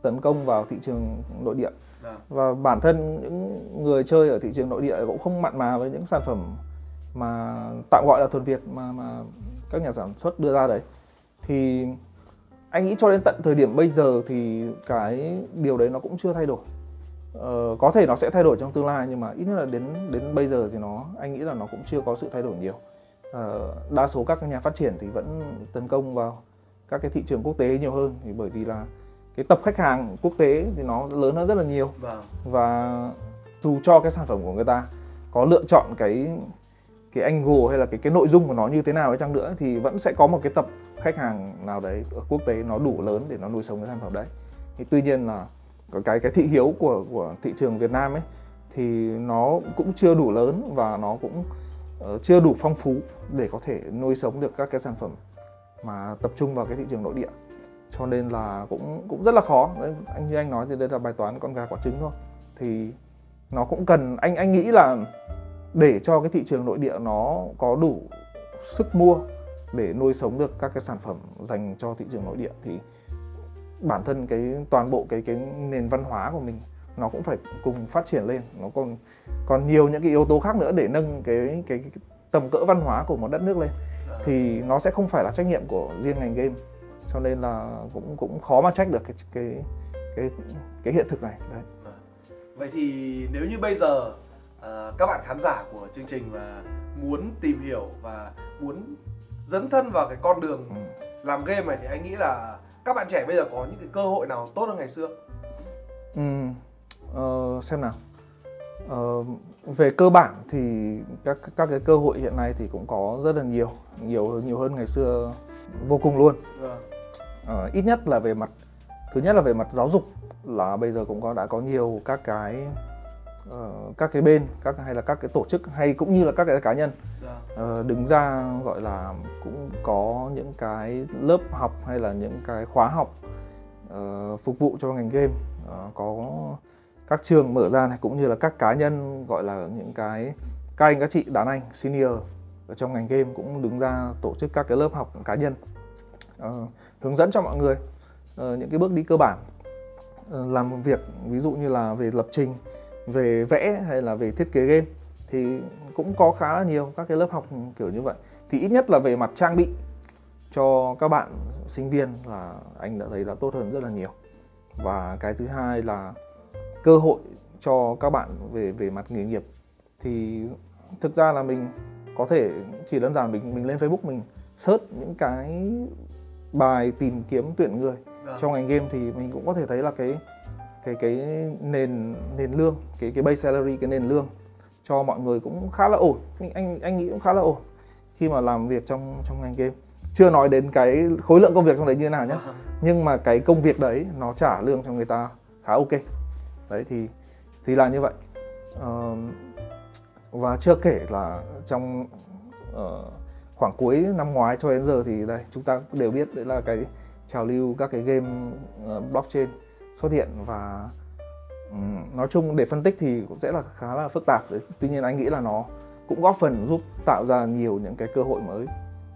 tấn công vào thị trường nội địa Vâng. và bản thân những người chơi ở thị trường nội địa cũng không mặn mà với những sản phẩm mà tạm gọi là thuần Việt mà mà các nhà sản xuất đưa ra đấy. Thì anh nghĩ cho đến tận thời điểm bây giờ thì cái điều đấy nó cũng chưa thay đổi. Ờ, có thể nó sẽ thay đổi trong tương lai nhưng mà ít nhất là đến đến bây giờ thì nó anh nghĩ là nó cũng chưa có sự thay đổi nhiều. Ờ, đa số các nhà phát triển thì vẫn tấn công vào các cái thị trường quốc tế nhiều hơn thì bởi vì là cái tập khách hàng quốc tế thì nó lớn hơn rất là nhiều. Vâng. và dù cho cái sản phẩm của người ta có lựa chọn cái cái angle hay là cái cái nội dung của nó như thế nào ấy chăng nữa thì vẫn sẽ có một cái tập khách hàng nào đấy ở quốc tế nó đủ lớn để nó nuôi sống cái sản phẩm đấy. Thì tuy nhiên là có cái cái thị hiếu của của thị trường Việt Nam ấy thì nó cũng chưa đủ lớn và nó cũng uh, chưa đủ phong phú để có thể nuôi sống được các cái sản phẩm mà tập trung vào cái thị trường nội địa. Cho nên là cũng cũng rất là khó. Đấy, anh như anh nói thì đây là bài toán con gà quả trứng thôi. Thì nó cũng cần anh anh nghĩ là để cho cái thị trường nội địa nó có đủ sức mua để nuôi sống được các cái sản phẩm dành cho thị trường nội địa thì bản thân cái toàn bộ cái cái nền văn hóa của mình nó cũng phải cùng phát triển lên. Nó còn còn nhiều những cái yếu tố khác nữa để nâng cái cái, cái tầm cỡ văn hóa của một đất nước lên. Thì nó sẽ không phải là trách nhiệm của riêng ngành game. Cho nên là cũng cũng khó mà trách được cái cái cái cái hiện thực này. Đấy. Vậy thì nếu như bây giờ ờ, các bạn khán giả của chương trình và muốn tìm hiểu và muốn dấn thân vào cái con đường ừ. làm game này thì anh nghĩ là các bạn trẻ bây giờ có những cái cơ hội nào tốt hơn ngày xưa? Ừ, ờ, xem nào. Ờ, về cơ bản thì các các cái cơ hội hiện nay thì cũng có rất là nhiều, nhiều nhiều hơn ngày xưa vô cùng luôn. Ờ, ít nhất là về mặt thứ nhất là về mặt giáo dục là bây giờ cũng có đã có nhiều các cái ờ, các cái bên các hay là các cái tổ chức hay cũng như là các cái cá nhân. Ờ, đứng ra gọi là cũng có những cái lớp học hay là những cái khóa học ờ, phục vụ cho ngành game. Ờ, có các trường mở ra này cũng như là các cá nhân gọi là những cái các anh các chị đàn anh senior ở trong ngành game cũng đứng ra tổ chức các cái lớp học cá nhân. Ờ, hướng dẫn cho mọi người ờ, những cái bước đi cơ bản Ờ, làm một việc ví dụ như là về lập trình về vẽ hay là về thiết kế game thì cũng có khá là nhiều các cái lớp học kiểu như vậy. Thì ít nhất là về mặt trang bị cho các bạn sinh viên là anh đã thấy là tốt hơn rất là nhiều. Và cái thứ hai là cơ hội cho các bạn về về mặt nghề nghiệp. Thì thực ra là mình có thể chỉ đơn giản mình mình lên Facebook mình search những cái bài tìm kiếm tuyển người Vâng. trong ngành game thì mình cũng có thể thấy là cái cái cái nền nền lương cái cái base salary cái nền lương cho mọi người cũng khá là ổn. Anh anh anh nghĩ cũng khá là ổn khi mà làm việc trong trong ngành game. Chưa nói đến cái khối lượng công việc trong đấy như thế nào nhé Vâng. nhưng mà cái công việc đấy nó trả lương cho người ta khá ok. Đấy thì thì là như vậy. Ờ, và chưa kể là trong ờ, khoảng cuối năm ngoái cho đến giờ thì đây chúng ta đều biết đấy là cái trào lưu các cái game ờ, blockchain xuất hiện và ừm, nói chung để phân tích thì cũng sẽ là khá là phức tạp đấy. tuy nhiên anh nghĩ là nó cũng góp phần giúp tạo ra nhiều những cái cơ hội mới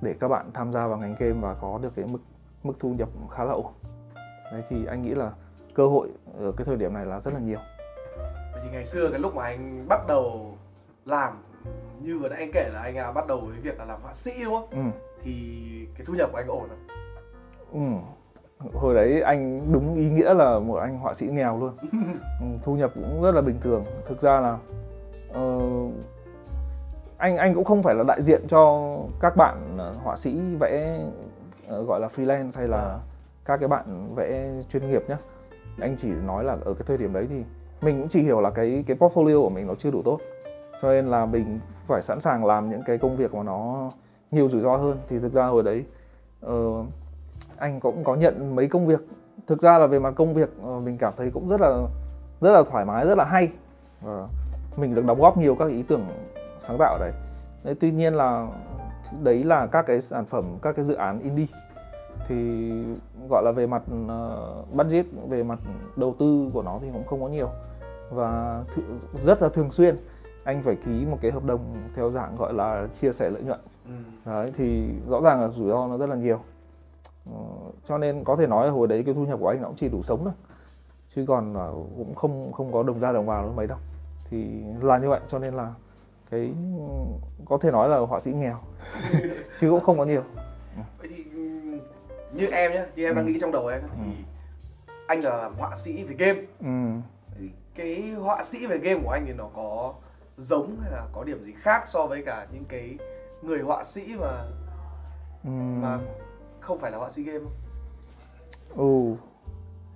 để các bạn tham gia vào ngành game và có được cái mức mức thu nhập khá là ổn đấy thì anh nghĩ là cơ hội ở cái thời điểm này là rất là nhiều vậy thì ngày xưa cái lúc mà anh bắt đầu làm như vừa nãy anh kể là anh à, bắt đầu với việc là làm họa sĩ đúng không ừ. thì cái thu nhập của anh ổn không ừ. Hồi đấy anh đúng ý nghĩa là một anh họa sĩ nghèo luôn. (laughs) Ừ, thu nhập cũng rất là bình thường. Thực ra là uh, anh anh cũng không phải là đại diện cho các bạn ờ, họa sĩ vẽ uh, gọi là freelance hay là à. các cái bạn vẽ chuyên nghiệp nhé anh chỉ nói là ở cái thời điểm đấy thì mình cũng chỉ hiểu là cái cái portfolio của mình nó chưa đủ tốt. Cho nên là mình phải sẵn sàng làm những cái công việc mà nó nhiều rủi ro hơn. Thì thực ra hồi đấy uh, anh cũng có nhận mấy công việc. Thực ra là về mặt công việc uh, mình cảm thấy cũng rất là rất là thoải mái rất là hay. Uh, mình được đóng góp nhiều các ý tưởng sáng tạo đấy. đấy tuy nhiên là đấy là các cái sản phẩm các cái dự án indie. Thì gọi là về mặt uh, budget về mặt đầu tư của nó thì cũng không có nhiều. Và th- rất là thường xuyên anh phải ký một cái hợp đồng theo dạng gọi là chia sẻ lợi nhuận. Ừ. đấy thì rõ ràng là rủi ro nó rất là nhiều cho nên có thể nói là hồi đấy cái thu nhập của anh nó cũng chỉ đủ sống thôi chứ còn cũng không không có đồng ra đồng vào mấy đâu thì là như vậy cho nên là cái có thể nói là họa sĩ nghèo chứ cũng không có nhiều vậy thì như em nhé như em ừ. đang nghĩ trong đầu em thì ừ. anh là họa sĩ về game ừ. cái họa sĩ về game của anh thì nó có giống hay là có điểm gì khác so với cả những cái người họa sĩ mà ừ. mà không phải là họa sĩ game không? Ừ,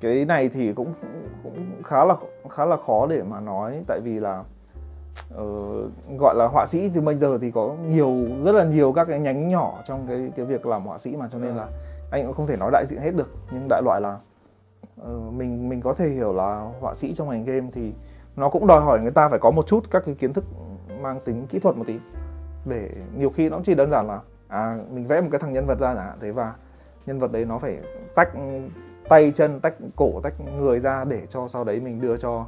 cái này thì cũng cũng khá là khá là khó để mà nói tại vì là uh, gọi là họa sĩ thì bây giờ thì có nhiều rất là nhiều các cái nhánh nhỏ trong cái cái việc làm họa sĩ mà cho nên là anh cũng không thể nói đại diện hết được. Nhưng đại loại là uh, mình mình có thể hiểu là họa sĩ trong ngành game thì nó cũng đòi hỏi người ta phải có một chút các cái kiến thức mang tính kỹ thuật một tí. Để nhiều khi nó chỉ đơn giản là à mình vẽ một cái thằng nhân vật ra chẳng hạn, thế và nhân vật đấy nó phải tách tay chân, tách cổ, tách người ra để cho sau đấy mình đưa cho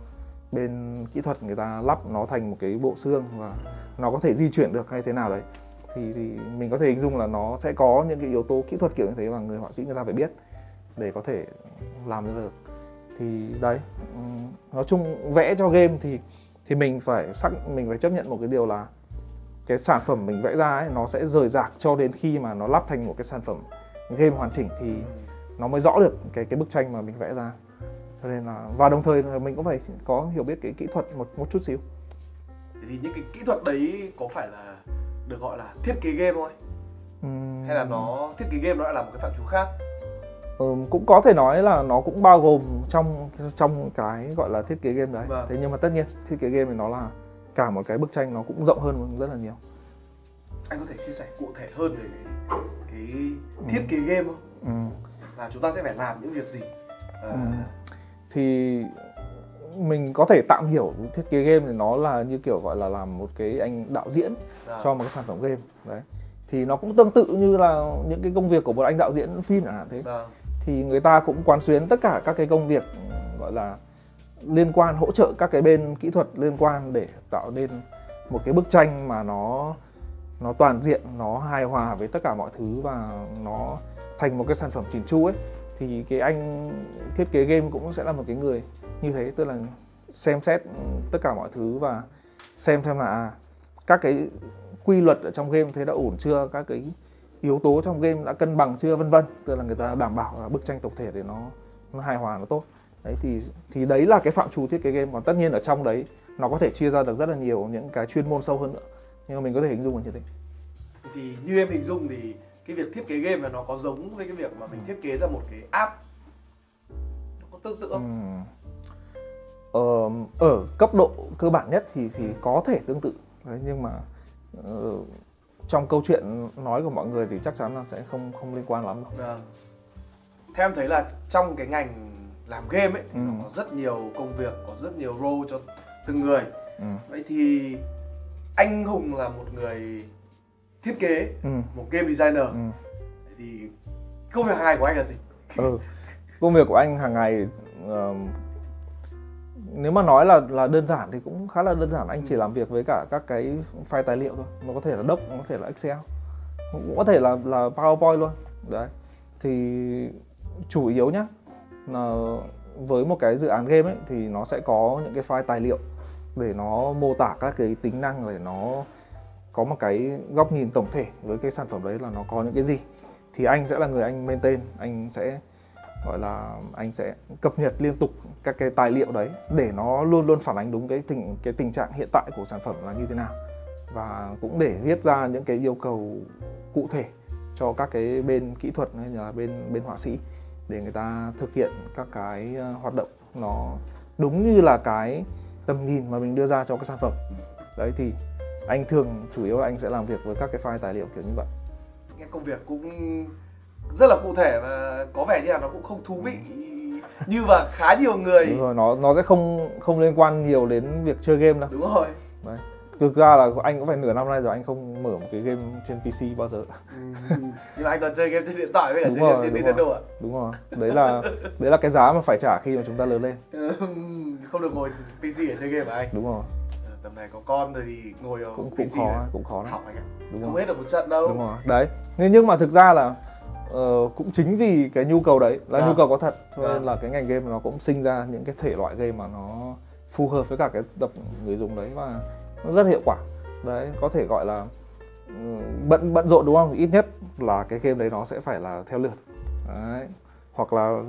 bên kỹ thuật người ta lắp nó thành một cái bộ xương và nó có thể di chuyển được hay thế nào đấy. Thì thì mình có thể hình dung là nó sẽ có những cái yếu tố kỹ thuật kiểu như thế mà người họa sĩ người ta phải biết để có thể làm được. Thì đấy nói chung vẽ cho game thì thì mình phải xác, mình phải chấp nhận một cái điều là cái sản phẩm mình vẽ ra ấy nó sẽ rời rạc cho đến khi mà nó lắp thành một cái sản phẩm game hoàn chỉnh thì nó mới rõ được cái cái bức tranh mà mình vẽ ra. Cho nên là và đồng thời mình cũng phải có hiểu biết cái kỹ thuật một một chút xíu. Thì những cái kỹ thuật đấy có phải là được gọi là thiết kế game thôi uhm... hay là nó thiết kế game nó lại là một cái phạm trù khác? Ừ, cũng có thể nói là nó cũng bao gồm trong trong cái gọi là thiết kế game đấy. Vâng. thế nhưng mà tất nhiên thiết kế game thì nó là cả một cái bức tranh nó cũng rộng hơn rất là nhiều anh có thể chia sẻ cụ thể hơn về cái, cái thiết ừ. kế game không ừ. là chúng ta sẽ phải làm những việc gì à... ừ. thì mình có thể tạm hiểu thiết kế game thì nó là như kiểu gọi là làm một cái anh đạo diễn à. cho một cái sản phẩm game đấy thì nó cũng tương tự như là những cái công việc của một anh đạo diễn phim chẳng hạn thế à. thì người ta cũng quán xuyến tất cả các cái công việc gọi là liên quan hỗ trợ các cái bên kỹ thuật liên quan để tạo nên một cái bức tranh mà nó nó toàn diện nó hài hòa với tất cả mọi thứ và nó thành một cái sản phẩm chỉnh chu ấy thì cái anh thiết kế game cũng sẽ là một cái người như thế tức là xem xét tất cả mọi thứ và xem xem là à, các cái quy luật ở trong game thế đã ổn chưa các cái yếu tố trong game đã cân bằng chưa vân vân. Tức là người ta đảm bảo là bức tranh tổng thể để nó nó hài hòa nó tốt đấy thì thì đấy là cái phạm trù thiết kế game còn tất nhiên ở trong đấy nó có thể chia ra được rất là nhiều những cái chuyên môn sâu hơn nữa nhưng mà mình có thể hình dung là như thế thì như em hình dung thì cái việc thiết kế game là nó có giống với cái việc mà mình thiết kế ra một cái app nó có tương tự không? Ừ. Ờ, ở cấp độ cơ bản nhất thì thì có thể tương tự đấy, nhưng mà uh, trong câu chuyện nói của mọi người thì chắc chắn là sẽ không không liên quan lắm đâu. Vâng. Theo em thấy là trong cái ngành làm game ấy thì ừ. nó có rất nhiều công việc, có rất nhiều role cho từng người. Ừ. Vậy thì anh Hùng là một người thiết kế ừ. một game designer ừ. thì công việc hàng ngày của anh là gì ừ. công việc của anh hàng ngày uh, nếu mà nói là là đơn giản thì cũng khá là đơn giản anh chỉ làm việc với cả các cái file tài liệu thôi nó có thể là doc nó có thể là excel cũng có thể là là powerpoint luôn đấy thì chủ yếu nhá Ờ, với một cái dự án game ấy, thì nó sẽ có những cái file tài liệu để nó mô tả các cái tính năng, để nó có một cái góc nhìn tổng thể với cái sản phẩm đấy là nó có những cái gì. Thì anh sẽ là người anh maintain, anh sẽ, gọi là, anh sẽ cập nhật liên tục các cái tài liệu đấy để nó luôn luôn phản ánh đúng cái tình cái tình trạng hiện tại của sản phẩm là như thế nào. Và cũng để viết ra những cái yêu cầu cụ thể cho các cái bên kỹ thuật hay là bên bên họa sĩ để người ta thực hiện các cái ờ, hoạt động nó đúng như là cái tầm nhìn mà mình đưa ra cho cái sản phẩm. Đấy thì anh thường chủ yếu là anh sẽ làm việc với các cái file tài liệu kiểu như vậy. Nghe công việc cũng rất là cụ thể và có vẻ như là nó cũng không thú vị như và khá nhiều người. Đúng rồi nó nó sẽ không không liên quan nhiều đến việc chơi game đâu. Đúng rồi. Đấy thực ra là anh cũng phải nửa năm nay rồi anh không mở một cái game trên PC bao giờ ừ. (laughs) nhưng mà anh toàn chơi game trên điện thoại với cả Đúng chơi rồi, game trên Nintendo rồi. à đúng rồi đấy là (laughs) đấy là cái giá mà phải trả khi mà chúng ta lớn lên Ừ, không được ngồi PC để chơi game à anh đúng rồi Ờ, tầm này có con rồi thì ngồi ở cũng cũng PC khó này. cũng khó lắm học anh ạ đúng không rồi hết được một trận đâu đúng rồi đấy nhưng nhưng mà thực ra là ờ, cũng chính vì cái nhu cầu đấy là Vâng. nhu cầu có thật cho nên Vâng. là cái ngành game nó cũng sinh ra những cái thể loại game mà nó phù hợp với cả cái tập người dùng đấy và nó rất hiệu quả đấy có thể gọi là bận bận rộn đúng không ít nhất là cái game đấy nó sẽ phải là theo lượt đấy hoặc là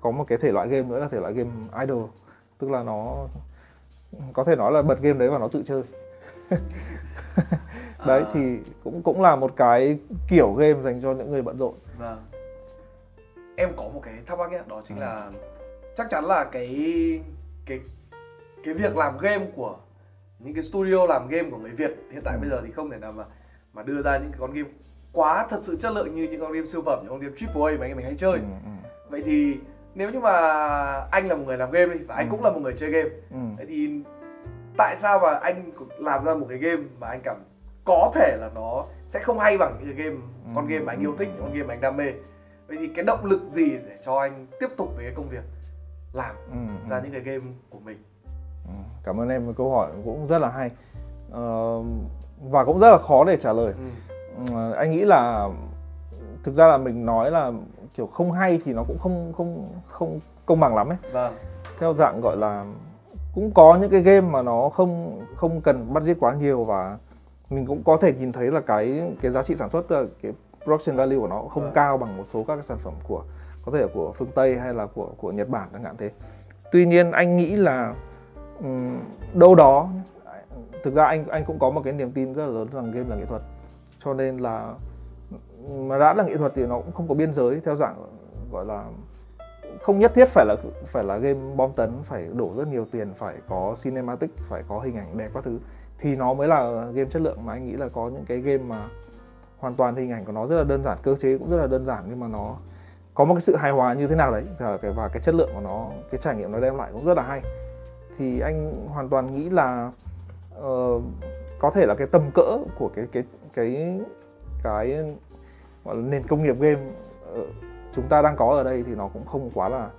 có một cái thể loại game nữa là thể loại game idle tức là nó có thể nói là bật game đấy và nó tự chơi (laughs) đấy À. thì cũng cũng là một cái kiểu game dành cho những người bận rộn Vâng. Em có một cái thắc mắc nhé, đó chính Ừ. là chắc chắn là cái cái cái việc làm game của những cái studio làm game của người Việt hiện tại bây giờ thì không thể nào mà mà đưa ra những cái con game quá thật sự chất lượng như những con game siêu phẩm, những con game AAA mà anh em mình hay chơi. ừ, ừ, Vậy thì nếu như mà anh là một người làm game đi và anh Ừ. cũng là một người chơi game, vậy thì tại sao mà anh làm ra một cái game mà anh cảm có thể là nó sẽ không hay bằng những cái game con game mà anh yêu thích, những con game mà anh đam mê. Vậy thì cái động lực gì để cho anh tiếp tục với cái công việc làm ra những cái game của mình? Ừ, Cảm ơn em một câu hỏi cũng rất là hay Ờ, và cũng rất là khó để trả lời. Ừ. Ờ, anh nghĩ là thực ra là mình nói là kiểu không hay thì nó cũng không không không công bằng lắm ấy. Vâng. Theo dạng gọi là cũng có những cái game mà nó không không cần budget quá nhiều và mình cũng có thể nhìn thấy là cái cái giá trị sản xuất ờ, cái production value của nó không Vâng. cao bằng một số các cái sản phẩm của có thể của phương Tây hay là của của Nhật Bản chẳng hạn thế. Tuy nhiên anh nghĩ là đâu đó thực ra anh anh cũng có một cái niềm tin rất là lớn rằng game là nghệ thuật. Cho nên là mà đã là nghệ thuật thì nó cũng không có biên giới theo dạng, gọi là, không nhất thiết phải là phải là game bom tấn, phải đổ rất nhiều tiền, phải có cinematic, phải có hình ảnh đẹp các thứ. Thì nó mới là game chất lượng mà anh nghĩ là có những cái game mà hoàn toàn hình ảnh của nó rất là đơn giản, cơ chế cũng rất là đơn giản nhưng mà nó có một cái sự hài hòa như thế nào đấy. Và cái và cái chất lượng của nó, cái trải nghiệm nó đem lại cũng rất là hay thì anh hoàn toàn nghĩ là ờ, có thể là cái tầm cỡ của cái cái cái cái gọi là nền công nghiệp game ờ, chúng ta đang có ở đây thì nó cũng không quá là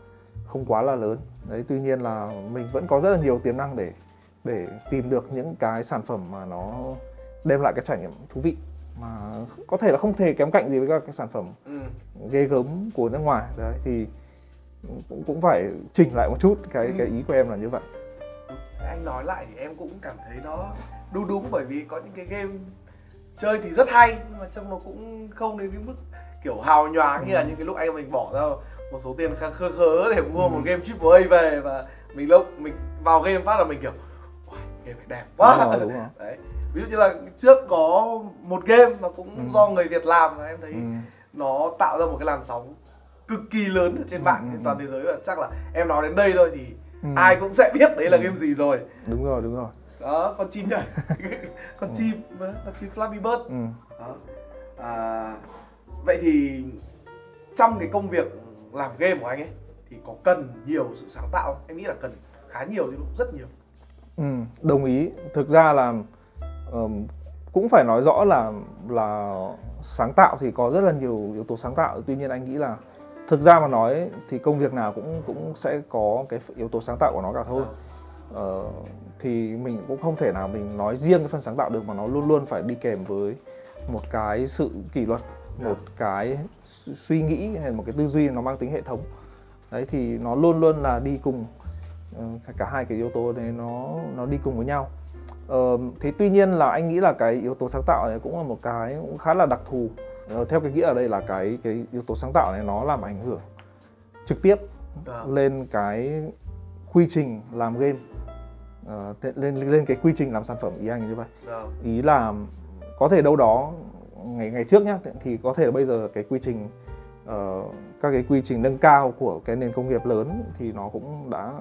không quá là lớn đấy tuy nhiên là mình vẫn có rất là nhiều tiềm năng để để tìm được những cái sản phẩm mà nó đem lại cái trải nghiệm thú vị mà có thể là không thể kém cạnh gì với các cái sản phẩm Ừ. ghê gớm của nước ngoài đấy thì cũng cũng phải chỉnh lại một chút cái Ừ. cái ý của em là như vậy Anh nói lại thì em cũng cảm thấy nó đúng đúng bởi vì có những cái game chơi thì rất hay nhưng mà trông nó cũng không đến cái mức kiểu hào nhoáng như là Ừ. những cái lúc anh mình bỏ ra một số tiền khá khớ khớ để mua Ừ. một game AAA về và mình lúc mình vào game phát là mình kiểu "Uầy, game này đẹp quá đúng rồi, đúng rồi. (laughs) đấy ví dụ như là trước có một game mà cũng Ừ. do người Việt làm và em thấy Ừ. nó tạo ra một cái làn sóng cực kỳ lớn ở trên Ừ, mạng ừ, trên ừ. toàn thế giới và chắc là em nói đến đây thôi thì Ừ. ai cũng sẽ biết đấy là Ừ. game gì rồi đúng rồi đúng rồi đó con chim này (laughs) con Ừ. chim con chim Flappy Bird ừ. đó à, vậy thì trong cái công việc làm game của anh ấy thì có cần nhiều sự sáng tạo không? em nghĩ là cần khá nhiều chứ đúng rất nhiều Ừ, đồng ý. Thực ra là ờm, cũng phải nói rõ là là sáng tạo thì có rất là nhiều yếu tố sáng tạo. Tuy nhiên anh nghĩ là thực ra mà nói thì công việc nào cũng cũng sẽ có cái yếu tố sáng tạo của nó cả thôi. uh, thì mình cũng không thể nào mình nói riêng cái phần sáng tạo được mà nó luôn luôn phải đi kèm với một cái sự kỷ luật một yeah. cái suy nghĩ hay một cái tư duy nó mang tính hệ thống đấy thì nó luôn luôn là đi cùng uh, cả hai cái yếu tố đấy nó nó đi cùng với nhau uh, thế tuy nhiên là anh nghĩ là cái yếu tố sáng tạo này cũng là một cái cũng khá là đặc thù theo cái nghĩa ở đây là cái cái yếu tố sáng tạo này nó làm ảnh hưởng trực tiếp yeah. lên cái quy trình làm game uh, lên lên cái quy trình làm sản phẩm ý anh như vậy yeah. ý là có thể đâu đó ngày ngày trước nhá thì có thể bây giờ cái quy trình uh, các cái quy trình nâng cao của cái nền công nghiệp lớn thì nó cũng đã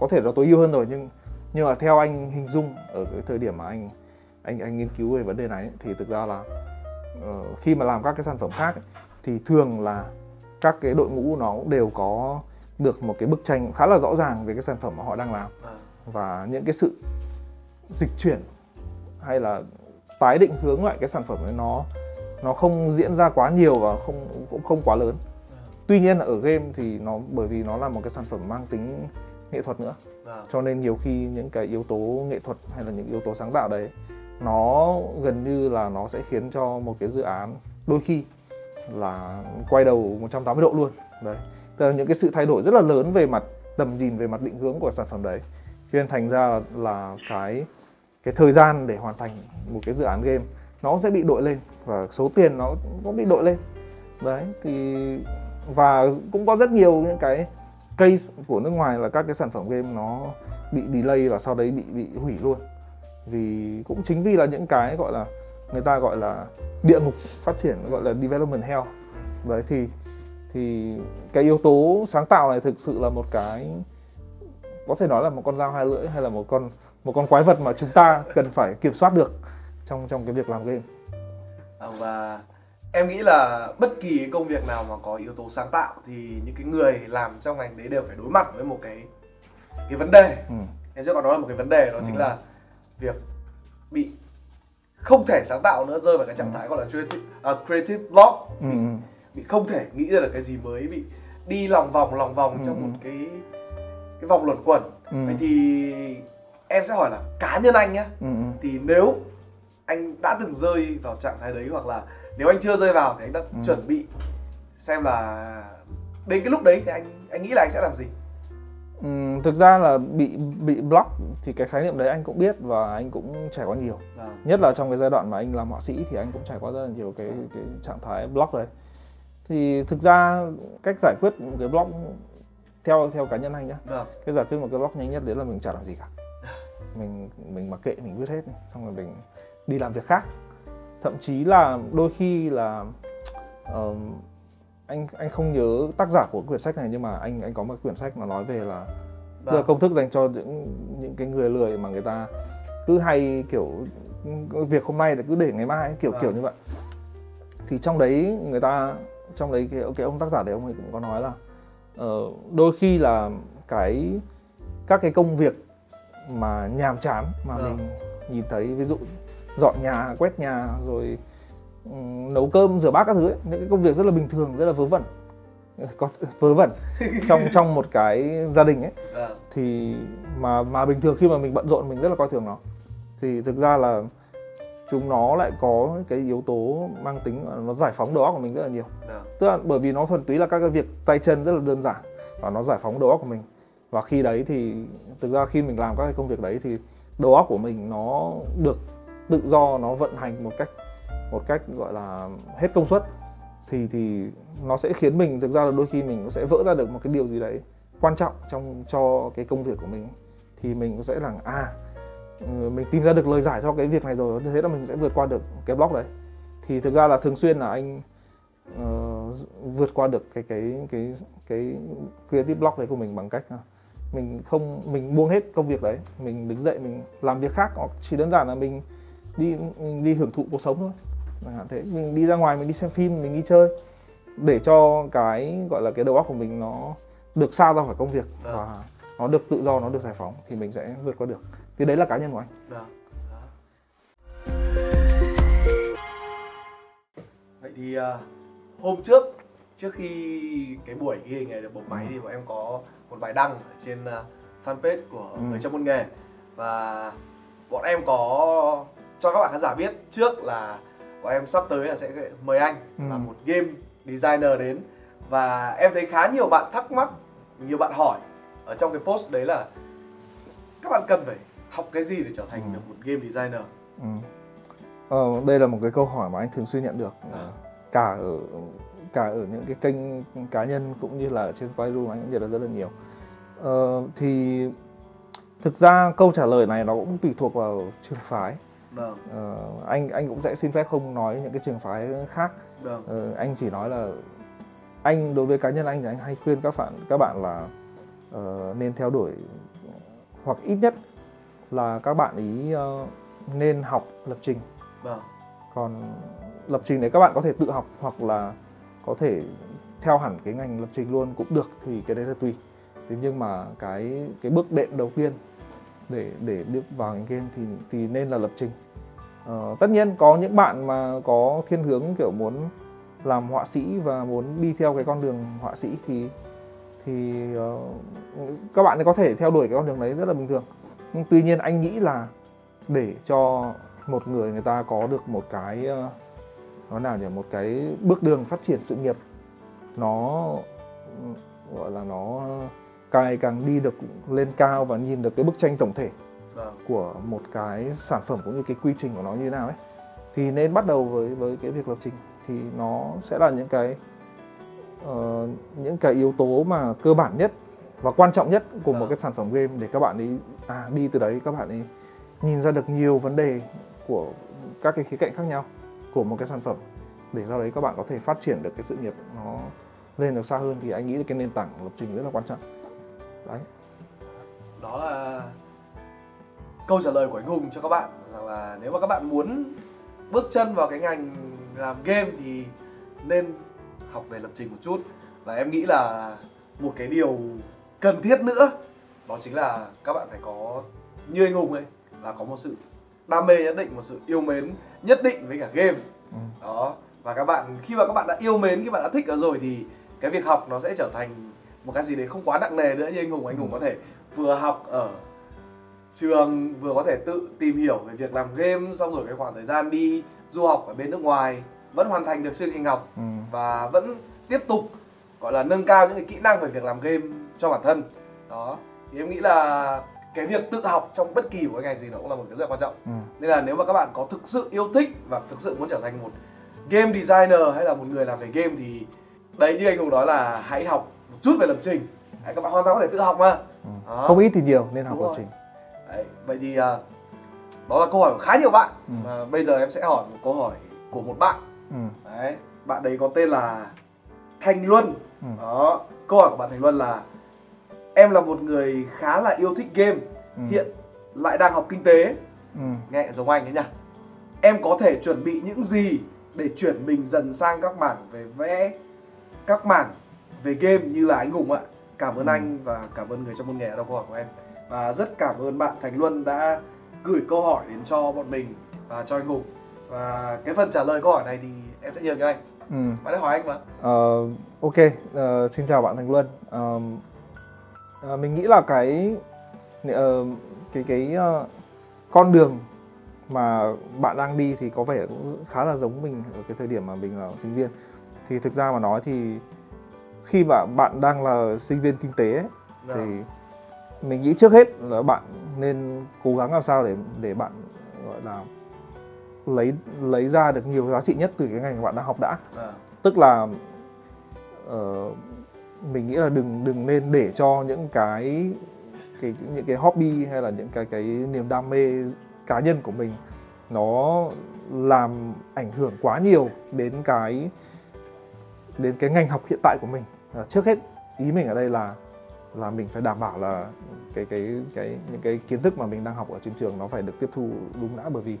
có thể nó tối ưu hơn rồi nhưng nhưng mà theo anh hình dung ở cái thời điểm mà anh anh anh nghiên cứu về vấn đề này thì thực ra là uh, khi mà làm các cái sản phẩm khác ấy, thì thường là các cái đội ngũ nó đều có được một cái bức tranh khá là rõ ràng về cái sản phẩm mà họ đang làm à. và những cái sự dịch chuyển hay là tái định hướng lại cái sản phẩm ấy nó nó không diễn ra quá nhiều và không cũng không quá lớn à. tuy nhiên là ở game thì nó bởi vì nó là một cái sản phẩm mang tính nghệ thuật nữa à. cho nên nhiều khi những cái yếu tố nghệ thuật hay là những yếu tố sáng tạo đấy nó gần như là nó sẽ khiến cho một cái dự án đôi khi là quay đầu 180 độ luôn. Đấy. Tức là những cái sự thay đổi rất là lớn về mặt tầm nhìn, về mặt định hướng của sản phẩm đấy, cho nên thành ra là cái cái thời gian để hoàn thành một cái dự án game nó sẽ bị đội lên và số tiền nó cũng bị đội lên. Đấy, thì, và cũng có rất nhiều những cái case của nước ngoài là các cái sản phẩm game nó bị delay và sau đấy bị bị hủy luôn vì cũng chính vì là những cái gọi là người ta gọi là địa ngục phát triển gọi là development hell đấy thì thì cái yếu tố sáng tạo này thực sự là một cái có thể nói là một con dao hai lưỡi hay là một con một con quái vật mà chúng ta cần phải kiểm soát được trong trong cái việc làm game à, và em nghĩ là bất kỳ cái công việc nào mà có yếu tố sáng tạo thì những cái người làm trong ngành đấy đều phải đối mặt với một cái cái vấn đề ừ. em trước còn nói là một cái vấn đề đó ừ. chính là việc bị không thể sáng tạo nữa rơi vào cái trạng ừ. thái gọi là creative, uh, creative block ừ. bị, bị không thể nghĩ ra được cái gì mới bị đi lòng vòng lòng vòng ừ. trong một cái cái vòng luẩn quẩn ừ. vậy thì em sẽ hỏi là cá nhân anh nhá ừ. thì nếu anh đã từng rơi vào trạng thái đấy hoặc là nếu anh chưa rơi vào thì anh đã ừ. chuẩn bị xem là đến cái lúc đấy thì anh anh nghĩ là anh sẽ làm gì thực ra là bị bị block thì cái khái niệm đấy anh cũng biết và anh cũng trải qua nhiều. À. nhất là trong cái giai đoạn mà anh làm họa sĩ thì anh cũng trải qua rất là nhiều cái cái trạng thái block đấy. Thì thực ra cách giải quyết một cái block theo theo cá nhân anh nhá. À. cái giải quyết một cái block nhanh nhất đấy là mình chả làm gì cả. (laughs) Mình mình mặc kệ mình viết hết xong rồi mình đi làm việc khác. Thậm chí là đôi khi là uh, anh anh không nhớ tác giả của quyển sách này nhưng mà anh anh có một quyển sách nó nói về là vâng. công thức dành cho những những cái người lười mà người ta cứ hay kiểu việc hôm nay là cứ để ngày mai kiểu vâng. kiểu như vậy thì trong đấy người ta trong đấy cái, cái ông tác giả đấy ông ấy cũng có nói là uh, đôi khi là cái các cái công việc mà nhàm chán mà vâng. mình nhìn thấy ví dụ dọn nhà quét nhà rồi nấu cơm rửa bát các thứ ấy, những cái công việc rất là bình thường rất là vớ vẩn có vớ vẩn. (laughs) Trong trong một cái gia đình ấy à. thì mà mà bình thường khi mà mình bận rộn mình rất là coi thường nó. Thì thực ra là chúng nó lại có cái yếu tố mang tính nó giải phóng đầu óc của mình rất là nhiều. À. tức là bởi vì nó thuần túy là các cái việc tay chân rất là đơn giản và nó giải phóng đầu óc của mình. Và khi đấy thì thực ra khi mình làm các cái công việc đấy thì đầu óc của mình nó được tự do nó vận hành một cách một cách gọi là hết công suất thì thì nó sẽ khiến mình thực ra là đôi khi mình cũng sẽ vỡ ra được một cái điều gì đấy quan trọng trong cho cái công việc của mình. Thì mình cũng sẽ là à ừ, mình tìm ra được lời giải cho cái việc này rồi như thế là mình sẽ vượt qua được cái block đấy. Thì thực ra là thường xuyên là anh uh, vượt qua được cái cái cái cái creative block đấy của mình bằng cách mình không mình buông hết công việc đấy mình đứng dậy mình làm việc khác. Hoặc chỉ đơn giản là mình đi mình đi hưởng thụ cuộc sống thôi thế mình đi ra ngoài mình đi xem phim mình đi chơi để cho cái gọi là cái đầu óc của mình nó được xa ra khỏi công việc. Vâng. và nó được tự do nó được giải phóng thì mình sẽ vượt qua được thì đấy là cá nhân của anh Được. Đó. vậy thì uh, hôm trước trước khi cái buổi ghi hình này được bấm máy thì bọn em có một bài đăng ở trên uh, fanpage của ừ. người trong môn nghề và bọn em có cho các bạn khán giả biết trước là bọn em sắp tới là sẽ mời anh ừ. là một game designer đến và em thấy khá nhiều bạn thắc mắc nhiều bạn hỏi ở trong cái post đấy là các bạn cần phải học cái gì để trở thành ừ. được một game designer ừ. ờ, đây là một cái câu hỏi mà anh thường xuyên nhận được à. cả ở cả ở những cái kênh cá nhân cũng như là trên Spyroom anh cũng nhận được rất là nhiều ờ, thì thực ra câu trả lời này nó cũng tùy thuộc vào trường phái vâng. ờ, anh anh cũng sẽ xin phép không nói những cái trường phái khác vâng. ờ, anh chỉ nói là anh đối với cá nhân anh thì anh hay khuyên các bạn các bạn là uh, nên theo đuổi hoặc ít nhất là các bạn ý uh, nên học lập trình vâng. còn lập trình đấy các bạn có thể tự học hoặc là có thể theo hẳn cái ngành lập trình luôn cũng được thì cái đấy là tùy thế nhưng mà cái cái bước đệm đầu tiên để để đi vào ngành game thì thì nên là lập trình uh, tất nhiên có những bạn mà có thiên hướng kiểu muốn làm họa sĩ và muốn đi theo cái con đường họa sĩ thì thì uh, các bạn có thể theo đuổi cái con đường đấy rất là bình thường nhưng tuy nhiên anh nghĩ là để cho một người người ta có được một cái uh, nó nào nhỉ một cái bước đường phát triển sự nghiệp nó gọi là nó càng càng đi được lên cao và nhìn được cái bức tranh tổng thể của một cái sản phẩm cũng như cái quy trình của nó như thế nào ấy. Thì nên bắt đầu với với cái việc lập trình. Thì nó sẽ là những cái uh, những cái yếu tố mà cơ bản nhất và quan trọng nhất của một vâng. cái sản phẩm game để các bạn ấy à đi từ đấy các bạn ấy nhìn ra được nhiều vấn đề của các cái khía cạnh khác nhau của một cái sản phẩm. Để sau đấy các bạn có thể phát triển được cái sự nghiệp nó lên được xa hơn thì anh nghĩ cái nền tảng lập trình rất là quan trọng. Đấy. Đó là câu trả lời của anh Hùng cho các bạn rằng là nếu mà các bạn muốn bước chân vào cái ngành làm game thì nên học về lập trình một chút. Và em nghĩ là một cái điều cần thiết nữa đó chính là các bạn phải có như anh Hùng ấy là có một sự đam mê nhất định một sự yêu mến nhất định với cả game. Ừ. đó và các bạn khi mà các bạn đã yêu mến khi bạn đã thích nó rồi thì cái việc học nó sẽ trở thành một cái gì đấy không quá nặng nề nữa như anh hùng. Anh hùng có thể vừa học ở trường vừa có thể tự tìm hiểu về việc làm game xong rồi cái khoảng thời gian đi du học ở bên nước ngoài vẫn hoàn thành được chương trình học ừ. và vẫn tiếp tục gọi là nâng cao những cái kỹ năng về việc làm game cho bản thân. Đó. Thì em nghĩ là cái việc tự học trong bất kỳ một cái ngành gì nó cũng là một cái rất là quan trọng. Ừ. nên là nếu mà các bạn có thực sự yêu thích và thực sự muốn trở thành một game designer hay là một người làm về game thì đấy như anh cũng nói là hãy học một chút về lập trình. Đấy, các bạn hoàn toàn có thể tự học mà. Ừ. không ít thì nhiều nên học lập trình đấy, vậy thì uh, đó là câu hỏi của khá nhiều bạn ừ. mà bây giờ em sẽ hỏi một câu hỏi của một bạn ừ. đấy bạn đấy có tên là Thành Luân ừ. đó câu hỏi của bạn Thành Luân là em là một người khá là yêu thích game ừ. hiện lại đang học kinh tế ừ. nghe giống anh ấy nhỉ em có thể chuẩn bị những gì để chuyển mình dần sang các mảng về vẽ các mảng về game như là anh Hùng ạ cảm ơn ừ. anh và cảm ơn người trong môn nghề đã đọc câu hỏi của em và rất cảm ơn bạn Thành Luân đã gửi câu hỏi đến cho bọn mình và cho anh Hùng. Và cái phần trả lời câu hỏi này thì em sẽ nhường cho anh. Ừ. bạn hãy hỏi anh mà. Uh, ok. Uh, xin chào bạn Thành Luân. Uh, uh, mình nghĩ là cái uh, cái cái uh, con đường mà bạn đang đi thì có vẻ cũng khá là giống mình ở cái thời điểm mà mình là sinh viên. Thì thực ra mà nói thì khi mà bạn đang là sinh viên kinh tế ấy, dạ. thì mình nghĩ trước hết là bạn nên cố gắng làm sao để để bạn gọi là lấy lấy ra được nhiều giá trị nhất từ cái ngành bạn đang học đã à. tức là uh, mình nghĩ là đừng đừng nên để cho những cái cái những cái hobby hay là những cái cái niềm đam mê cá nhân của mình nó làm ảnh hưởng quá nhiều đến cái đến cái ngành học hiện tại của mình à, trước hết ý mình ở đây là là mình phải đảm bảo là cái cái cái những cái kiến thức mà mình đang học ở trên trường nó phải được tiếp thu đúng đã. Bởi vì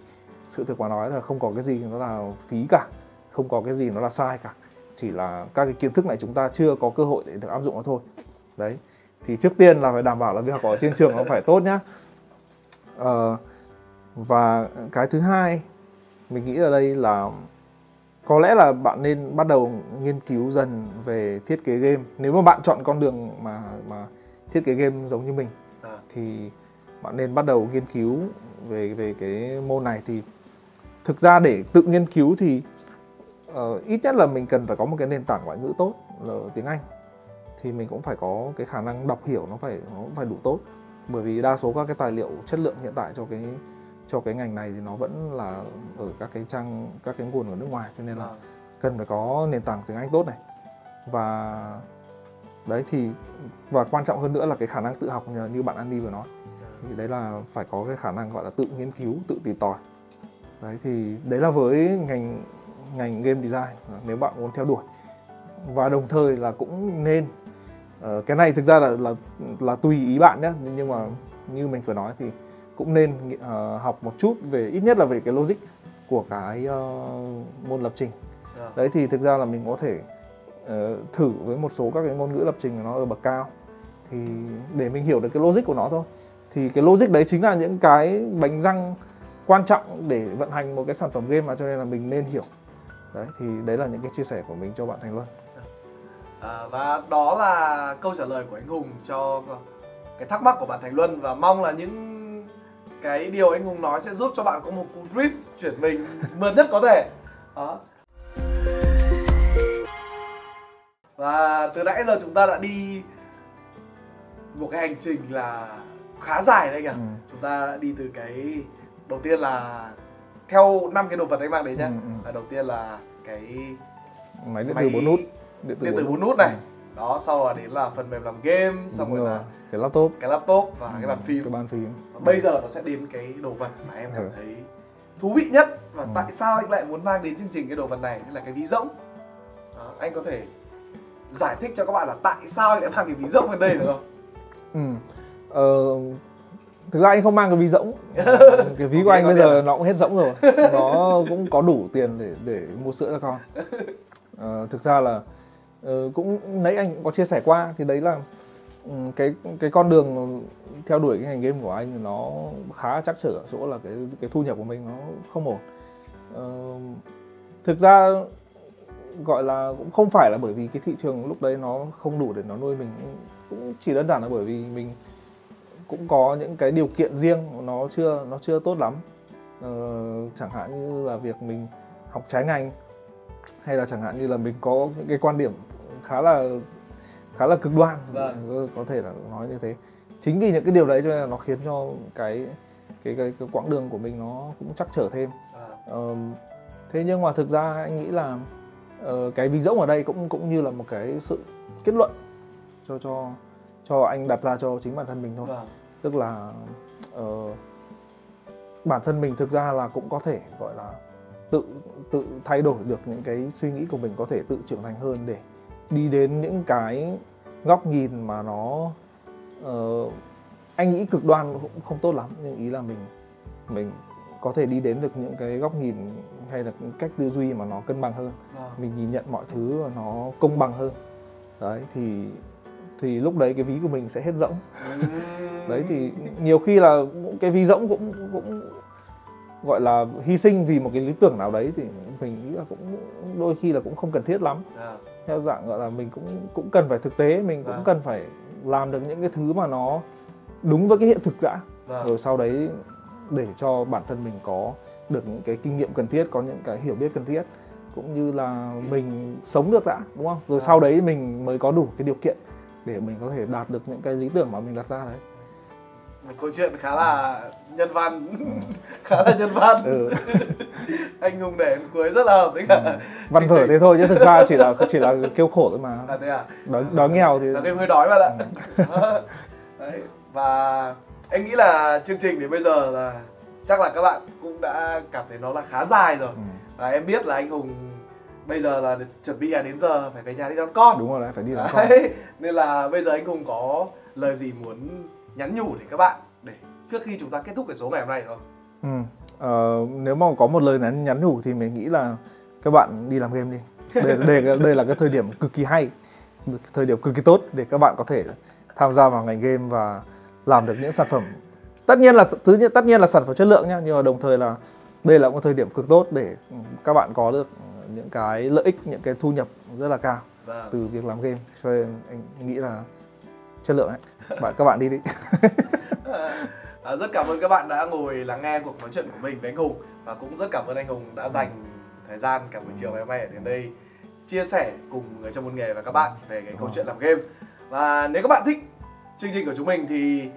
sự thực mà nói là không có cái gì nó là phí cả không có cái gì nó là sai cả. Chỉ là các cái kiến thức này chúng ta chưa có cơ hội để được áp dụng nó thôi. Đấy. Thì trước tiên là phải đảm bảo là việc học ở trên trường nó phải tốt nhá. Uh, và cái thứ hai mình nghĩ ở đây là có lẽ là bạn nên bắt đầu nghiên cứu dần về thiết kế game. Nếu mà bạn chọn con đường mà mà thiết kế game giống như mình à. thì bạn nên bắt đầu nghiên cứu về về cái môn này. Thì thực ra để tự nghiên cứu thì uh, ít nhất là mình cần phải có một cái nền tảng ngoại ngữ tốt là tiếng Anh. Thì mình cũng phải có cái khả năng đọc hiểu nó phải nó cũng phải đủ tốt. Bởi vì đa số các cái tài liệu chất lượng hiện tại cho cái cho cái ngành này thì nó vẫn là ở các cái trang các cái nguồn ở nước ngoài cho nên là Vâng. cần phải có nền tảng tiếng Anh tốt này. Và đấy thì và quan trọng hơn nữa là cái khả năng tự học như, như bạn Andy vừa nói. Thì đấy là phải có cái khả năng gọi là tự nghiên cứu tự tìm tòi. Đấy thì đấy là với ngành ngành game design nếu bạn muốn theo đuổi. Và đồng thời là cũng nên ờ, cái này thực ra là là là tùy ý bạn nhé nhưng mà như mình vừa nói thì cũng nên ờ, học một chút về ít nhất là về cái logic của cái ờ, môn lập trình. Vâng. đấy thì thực ra là mình có thể ờ, thử với một số các cái ngôn ngữ lập trình nó ở bậc cao. Thì để mình hiểu được cái logic của nó thôi. Thì cái logic đấy chính là những cái bánh răng quan trọng để vận hành một cái sản phẩm game mà cho nên là mình nên hiểu. Đấy thì đấy là những cái chia sẻ của mình cho bạn Thành Luân. À, và đó là câu trả lời của anh Hùng cho cái thắc mắc của bạn Thành Luân và mong là những cái điều anh Hùng nói sẽ giúp cho bạn có một cú drift chuyển mình mượt nhất có thể. Đó. Và từ nãy giờ chúng ta đã đi một cái hành trình là khá dài đấy anh ạ. Ừ. Chúng ta đã đi từ cái đầu tiên là theo năm cái đồ vật anh mang đến nhá. Ừ, ừ. Đầu tiên là cái máy điện tử bốn nút điện điện tử bốn nút này Ừ. đó sau là đến là phần mềm làm game xong Đúng rồi rồi. là cái laptop cái laptop và cái bàn Ừ, phim cái bàn phím và bây giờ nó sẽ đến cái đồ vật mà em cảm Ừ. thấy thú vị nhất và Ừ. tại sao anh lại muốn mang đến chương trình cái đồ vật này là cái ví rỗng đó, anh có thể giải thích cho các bạn là tại sao anh lại mang cái ví rỗng lên đây được không ừ. ờ, thực ra anh không mang cái ví rỗng (laughs) cái ví của anh bây giờ nó cũng hết rỗng rồi nó cũng có đủ tiền để để mua sữa cho con (laughs) Ờ, thực ra là Ờ, cũng nãy anh cũng có chia sẻ qua thì đấy là ừ, cái cái con đường theo đuổi cái ngành game của anh nó khá chắc trở ở chỗ là cái cái thu nhập của mình nó không ổn. Ờ, thực ra gọi là cũng không phải là bởi vì cái thị trường lúc đấy nó không đủ để nó nuôi mình cũng chỉ đơn giản là bởi vì mình cũng có những cái điều kiện riêng nó chưa nó chưa tốt lắm. Ờ, chẳng hạn như là việc mình học trái ngành hay là chẳng hạn như là mình có những cái quan điểm khá là khá là cực đoan. Vâng. Có thể là nói như thế. Chính vì những cái điều đấy cho nên là nó khiến cho cái cái cái, cái quãng đường của mình nó cũng chắc trở thêm. À, Ờm, thế nhưng mà thực ra anh nghĩ là ờ, cái ví rỗng ở đây cũng cũng như là một cái sự kết luận cho cho cho anh đặt ra cho chính bản thân mình thôi. Vâng. Tức là ờ, bản thân mình thực ra là cũng có thể gọi là tự tự thay đổi được những cái suy nghĩ của mình có thể tự trưởng thành hơn để đi đến những cái góc nhìn mà nó ờ, anh nghĩ cực đoan cũng không tốt lắm nhưng ý là mình mình có thể đi đến được những cái góc nhìn hay là cách tư duy mà nó cân bằng hơn. Vâng. Mình nhìn nhận mọi thứ nó công bằng hơn. Đấy thì thì lúc đấy cái ví của mình sẽ hết rỗng. Đấy thì nhiều khi là cái ví rỗng cũng cũng gọi là hy sinh vì một cái lý tưởng nào đấy thì mình nghĩ là cũng đôi khi là cũng không cần thiết lắm. À, theo dạng gọi là mình cũng cũng cần phải thực tế mình cũng Vâng. cần phải làm được những cái thứ mà nó đúng với cái hiện thực đã. Vâng. Rồi sau đấy để cho bản thân mình có được những cái kinh nghiệm cần thiết có những cái hiểu biết cần thiết cũng như là mình sống được đã đúng không? Rồi À. sau đấy mình mới có đủ cái điều kiện để mình có thể đạt được những cái lý tưởng mà mình đặt ra đấy câu chuyện khá là nhân văn. (laughs) Khá là nhân văn. Ừ. (laughs) anh hùng để cuối rất là hợp đấy cả văn Chương vở thế thôi chứ thực ra chỉ là (laughs) chỉ là kêu khổ thôi mà. À thế à? Đói, đói nghèo thì là hơi đói bạn ạ. Đấy và em nghĩ là chương trình đến bây giờ là chắc là các bạn cũng đã cảm thấy nó là khá dài rồi. Ừ. và em biết là anh hùng bây giờ là chuẩn bị là đến giờ phải về nhà đi đón con. Đúng rồi đấy phải đi đón con. nên là bây giờ anh hùng có lời gì muốn nhắn nhủ để các bạn để trước khi chúng ta kết thúc cái số ngày hôm nay không? Ừ. ờ, nếu mà có một lời nhắn nhắn nhủ thì mình nghĩ là các bạn đi làm game đi. Đây, (laughs) đây, đây là cái thời điểm cực kỳ hay thời điểm cực kỳ tốt để các bạn có thể tham gia vào ngành game và làm được những sản phẩm. Tất nhiên là thứ nhất tất nhiên là sản phẩm chất lượng nhá nhưng mà đồng thời là đây là một thời điểm cực tốt để các bạn có được những cái lợi ích những cái thu nhập rất là cao vâng. từ việc làm game. Cho nên anh nghĩ là chất lượng ấy. Bạn các bạn đi đi. (laughs) À, rất cảm ơn các bạn đã ngồi lắng nghe cuộc nói chuyện của mình với anh Hùng. Và cũng rất cảm ơn anh Hùng đã dành thời gian cả buổi chiều ngày hôm nay đến đây chia sẻ cùng người trong môn nghề và các bạn về cái câu chuyện làm game. Và nếu các bạn thích chương trình của chúng mình thì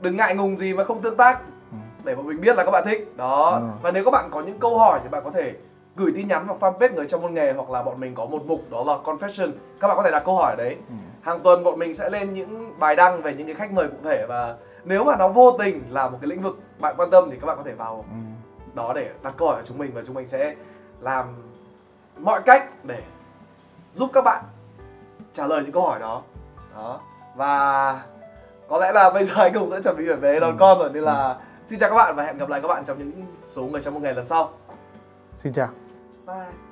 đừng ngại ngùng gì mà không tương tác Ừ. để bọn mình biết là các bạn thích. Đó. Và nếu các bạn có những câu hỏi thì bạn có thể gửi tin nhắn vào fanpage người trong môn nghề hoặc là bọn mình có một mục đó là confession. Các bạn có thể đặt câu hỏi ở đấy. Ừ. hàng tuần bọn mình sẽ lên những bài đăng về những cái khách mời cụ thể và nếu mà nó vô tình là một cái lĩnh vực bạn quan tâm thì các bạn có thể vào Ừ. đó để đặt câu hỏi của chúng mình và chúng mình sẽ làm mọi cách để giúp các bạn trả lời những câu hỏi đó. Đó. Và có lẽ là bây giờ anh cũng sẽ chuẩn bị về đón Ừ. con rồi nên là xin chào các bạn và hẹn gặp lại các bạn trong những số người trong một ngày lần sau. Xin chào. Bye